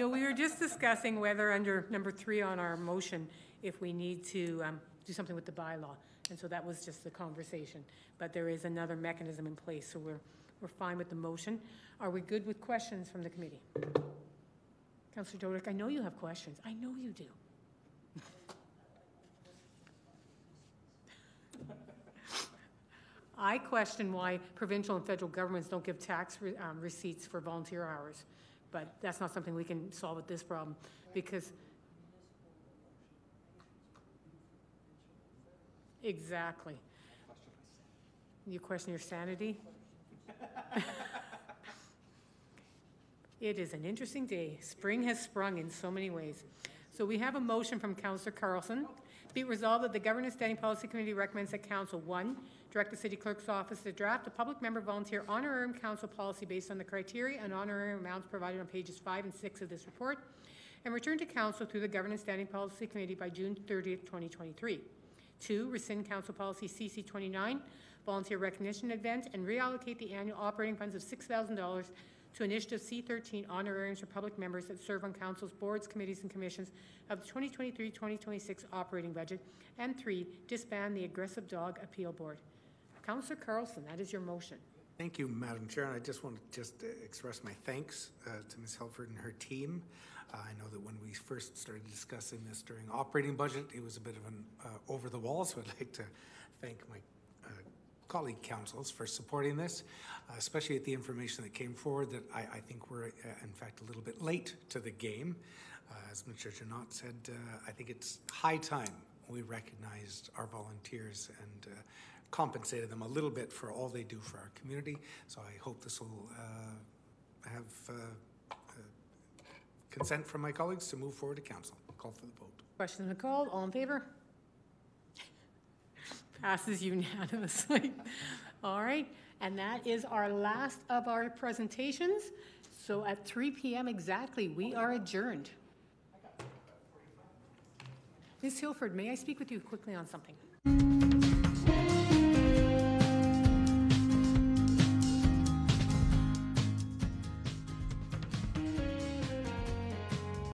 S1: No, we were just discussing whether under number three on our motion, if we need to um, do something with the bylaw. And so that was just the conversation. But there is another mechanism in place, so we're, we're fine with the motion. Are we good with questions from the committee? Councillor Dodic, I know you have questions. I know you do. I question why provincial and federal governments don't give tax re- um, receipts for volunteer hours, but that's not something we can solve with this problem, because... Exactly. You question your sanity? It is an interesting day. Spring has sprung in so many ways. So we have a motion from Councillor Carlson. Be it resolved that the Governance Standing Policy Committee recommends that Council, one, direct the City Clerk's Office to draft a public member volunteer honorarium council policy based on the criteria and honorarium amounts provided on pages five and six of this report, and return to Council through the Governance Standing Policy Committee by June 30th, 2023. Two, rescind Council Policy CC 29, volunteer recognition event, and reallocate the annual operating funds of $6,000 to Initiative C13 honorariums for public members that serve on council's boards, committees, and commissions of the 2023-2026 operating budget. And three, disband the Aggressive Dog Appeal Board. Councillor Carlson, that is your motion.
S2: Thank you, Madam Chair, and I just want to just express my thanks uh, to Ms. Hilford and her team. Uh, I know that when we first started discussing this during operating budget, it was a bit of an uh, over the wall, so I'd like to thank my uh, colleague councils for supporting this, uh, especially at the information that came forward that I, I think we're uh, in fact a little bit late to the game. As Mr. Janot said, I think it's high time we recognized our volunteers and compensated them a little bit for all they do for our community. So I hope this will uh, have uh, uh, consent from my colleagues to move forward to council. Call for the vote.
S1: Questions been called, all in favor? Passes unanimously. All right, and that is our last of our presentations. So at 3 PM exactly, we are adjourned. Ms. Hilford, may I speak with you quickly on something?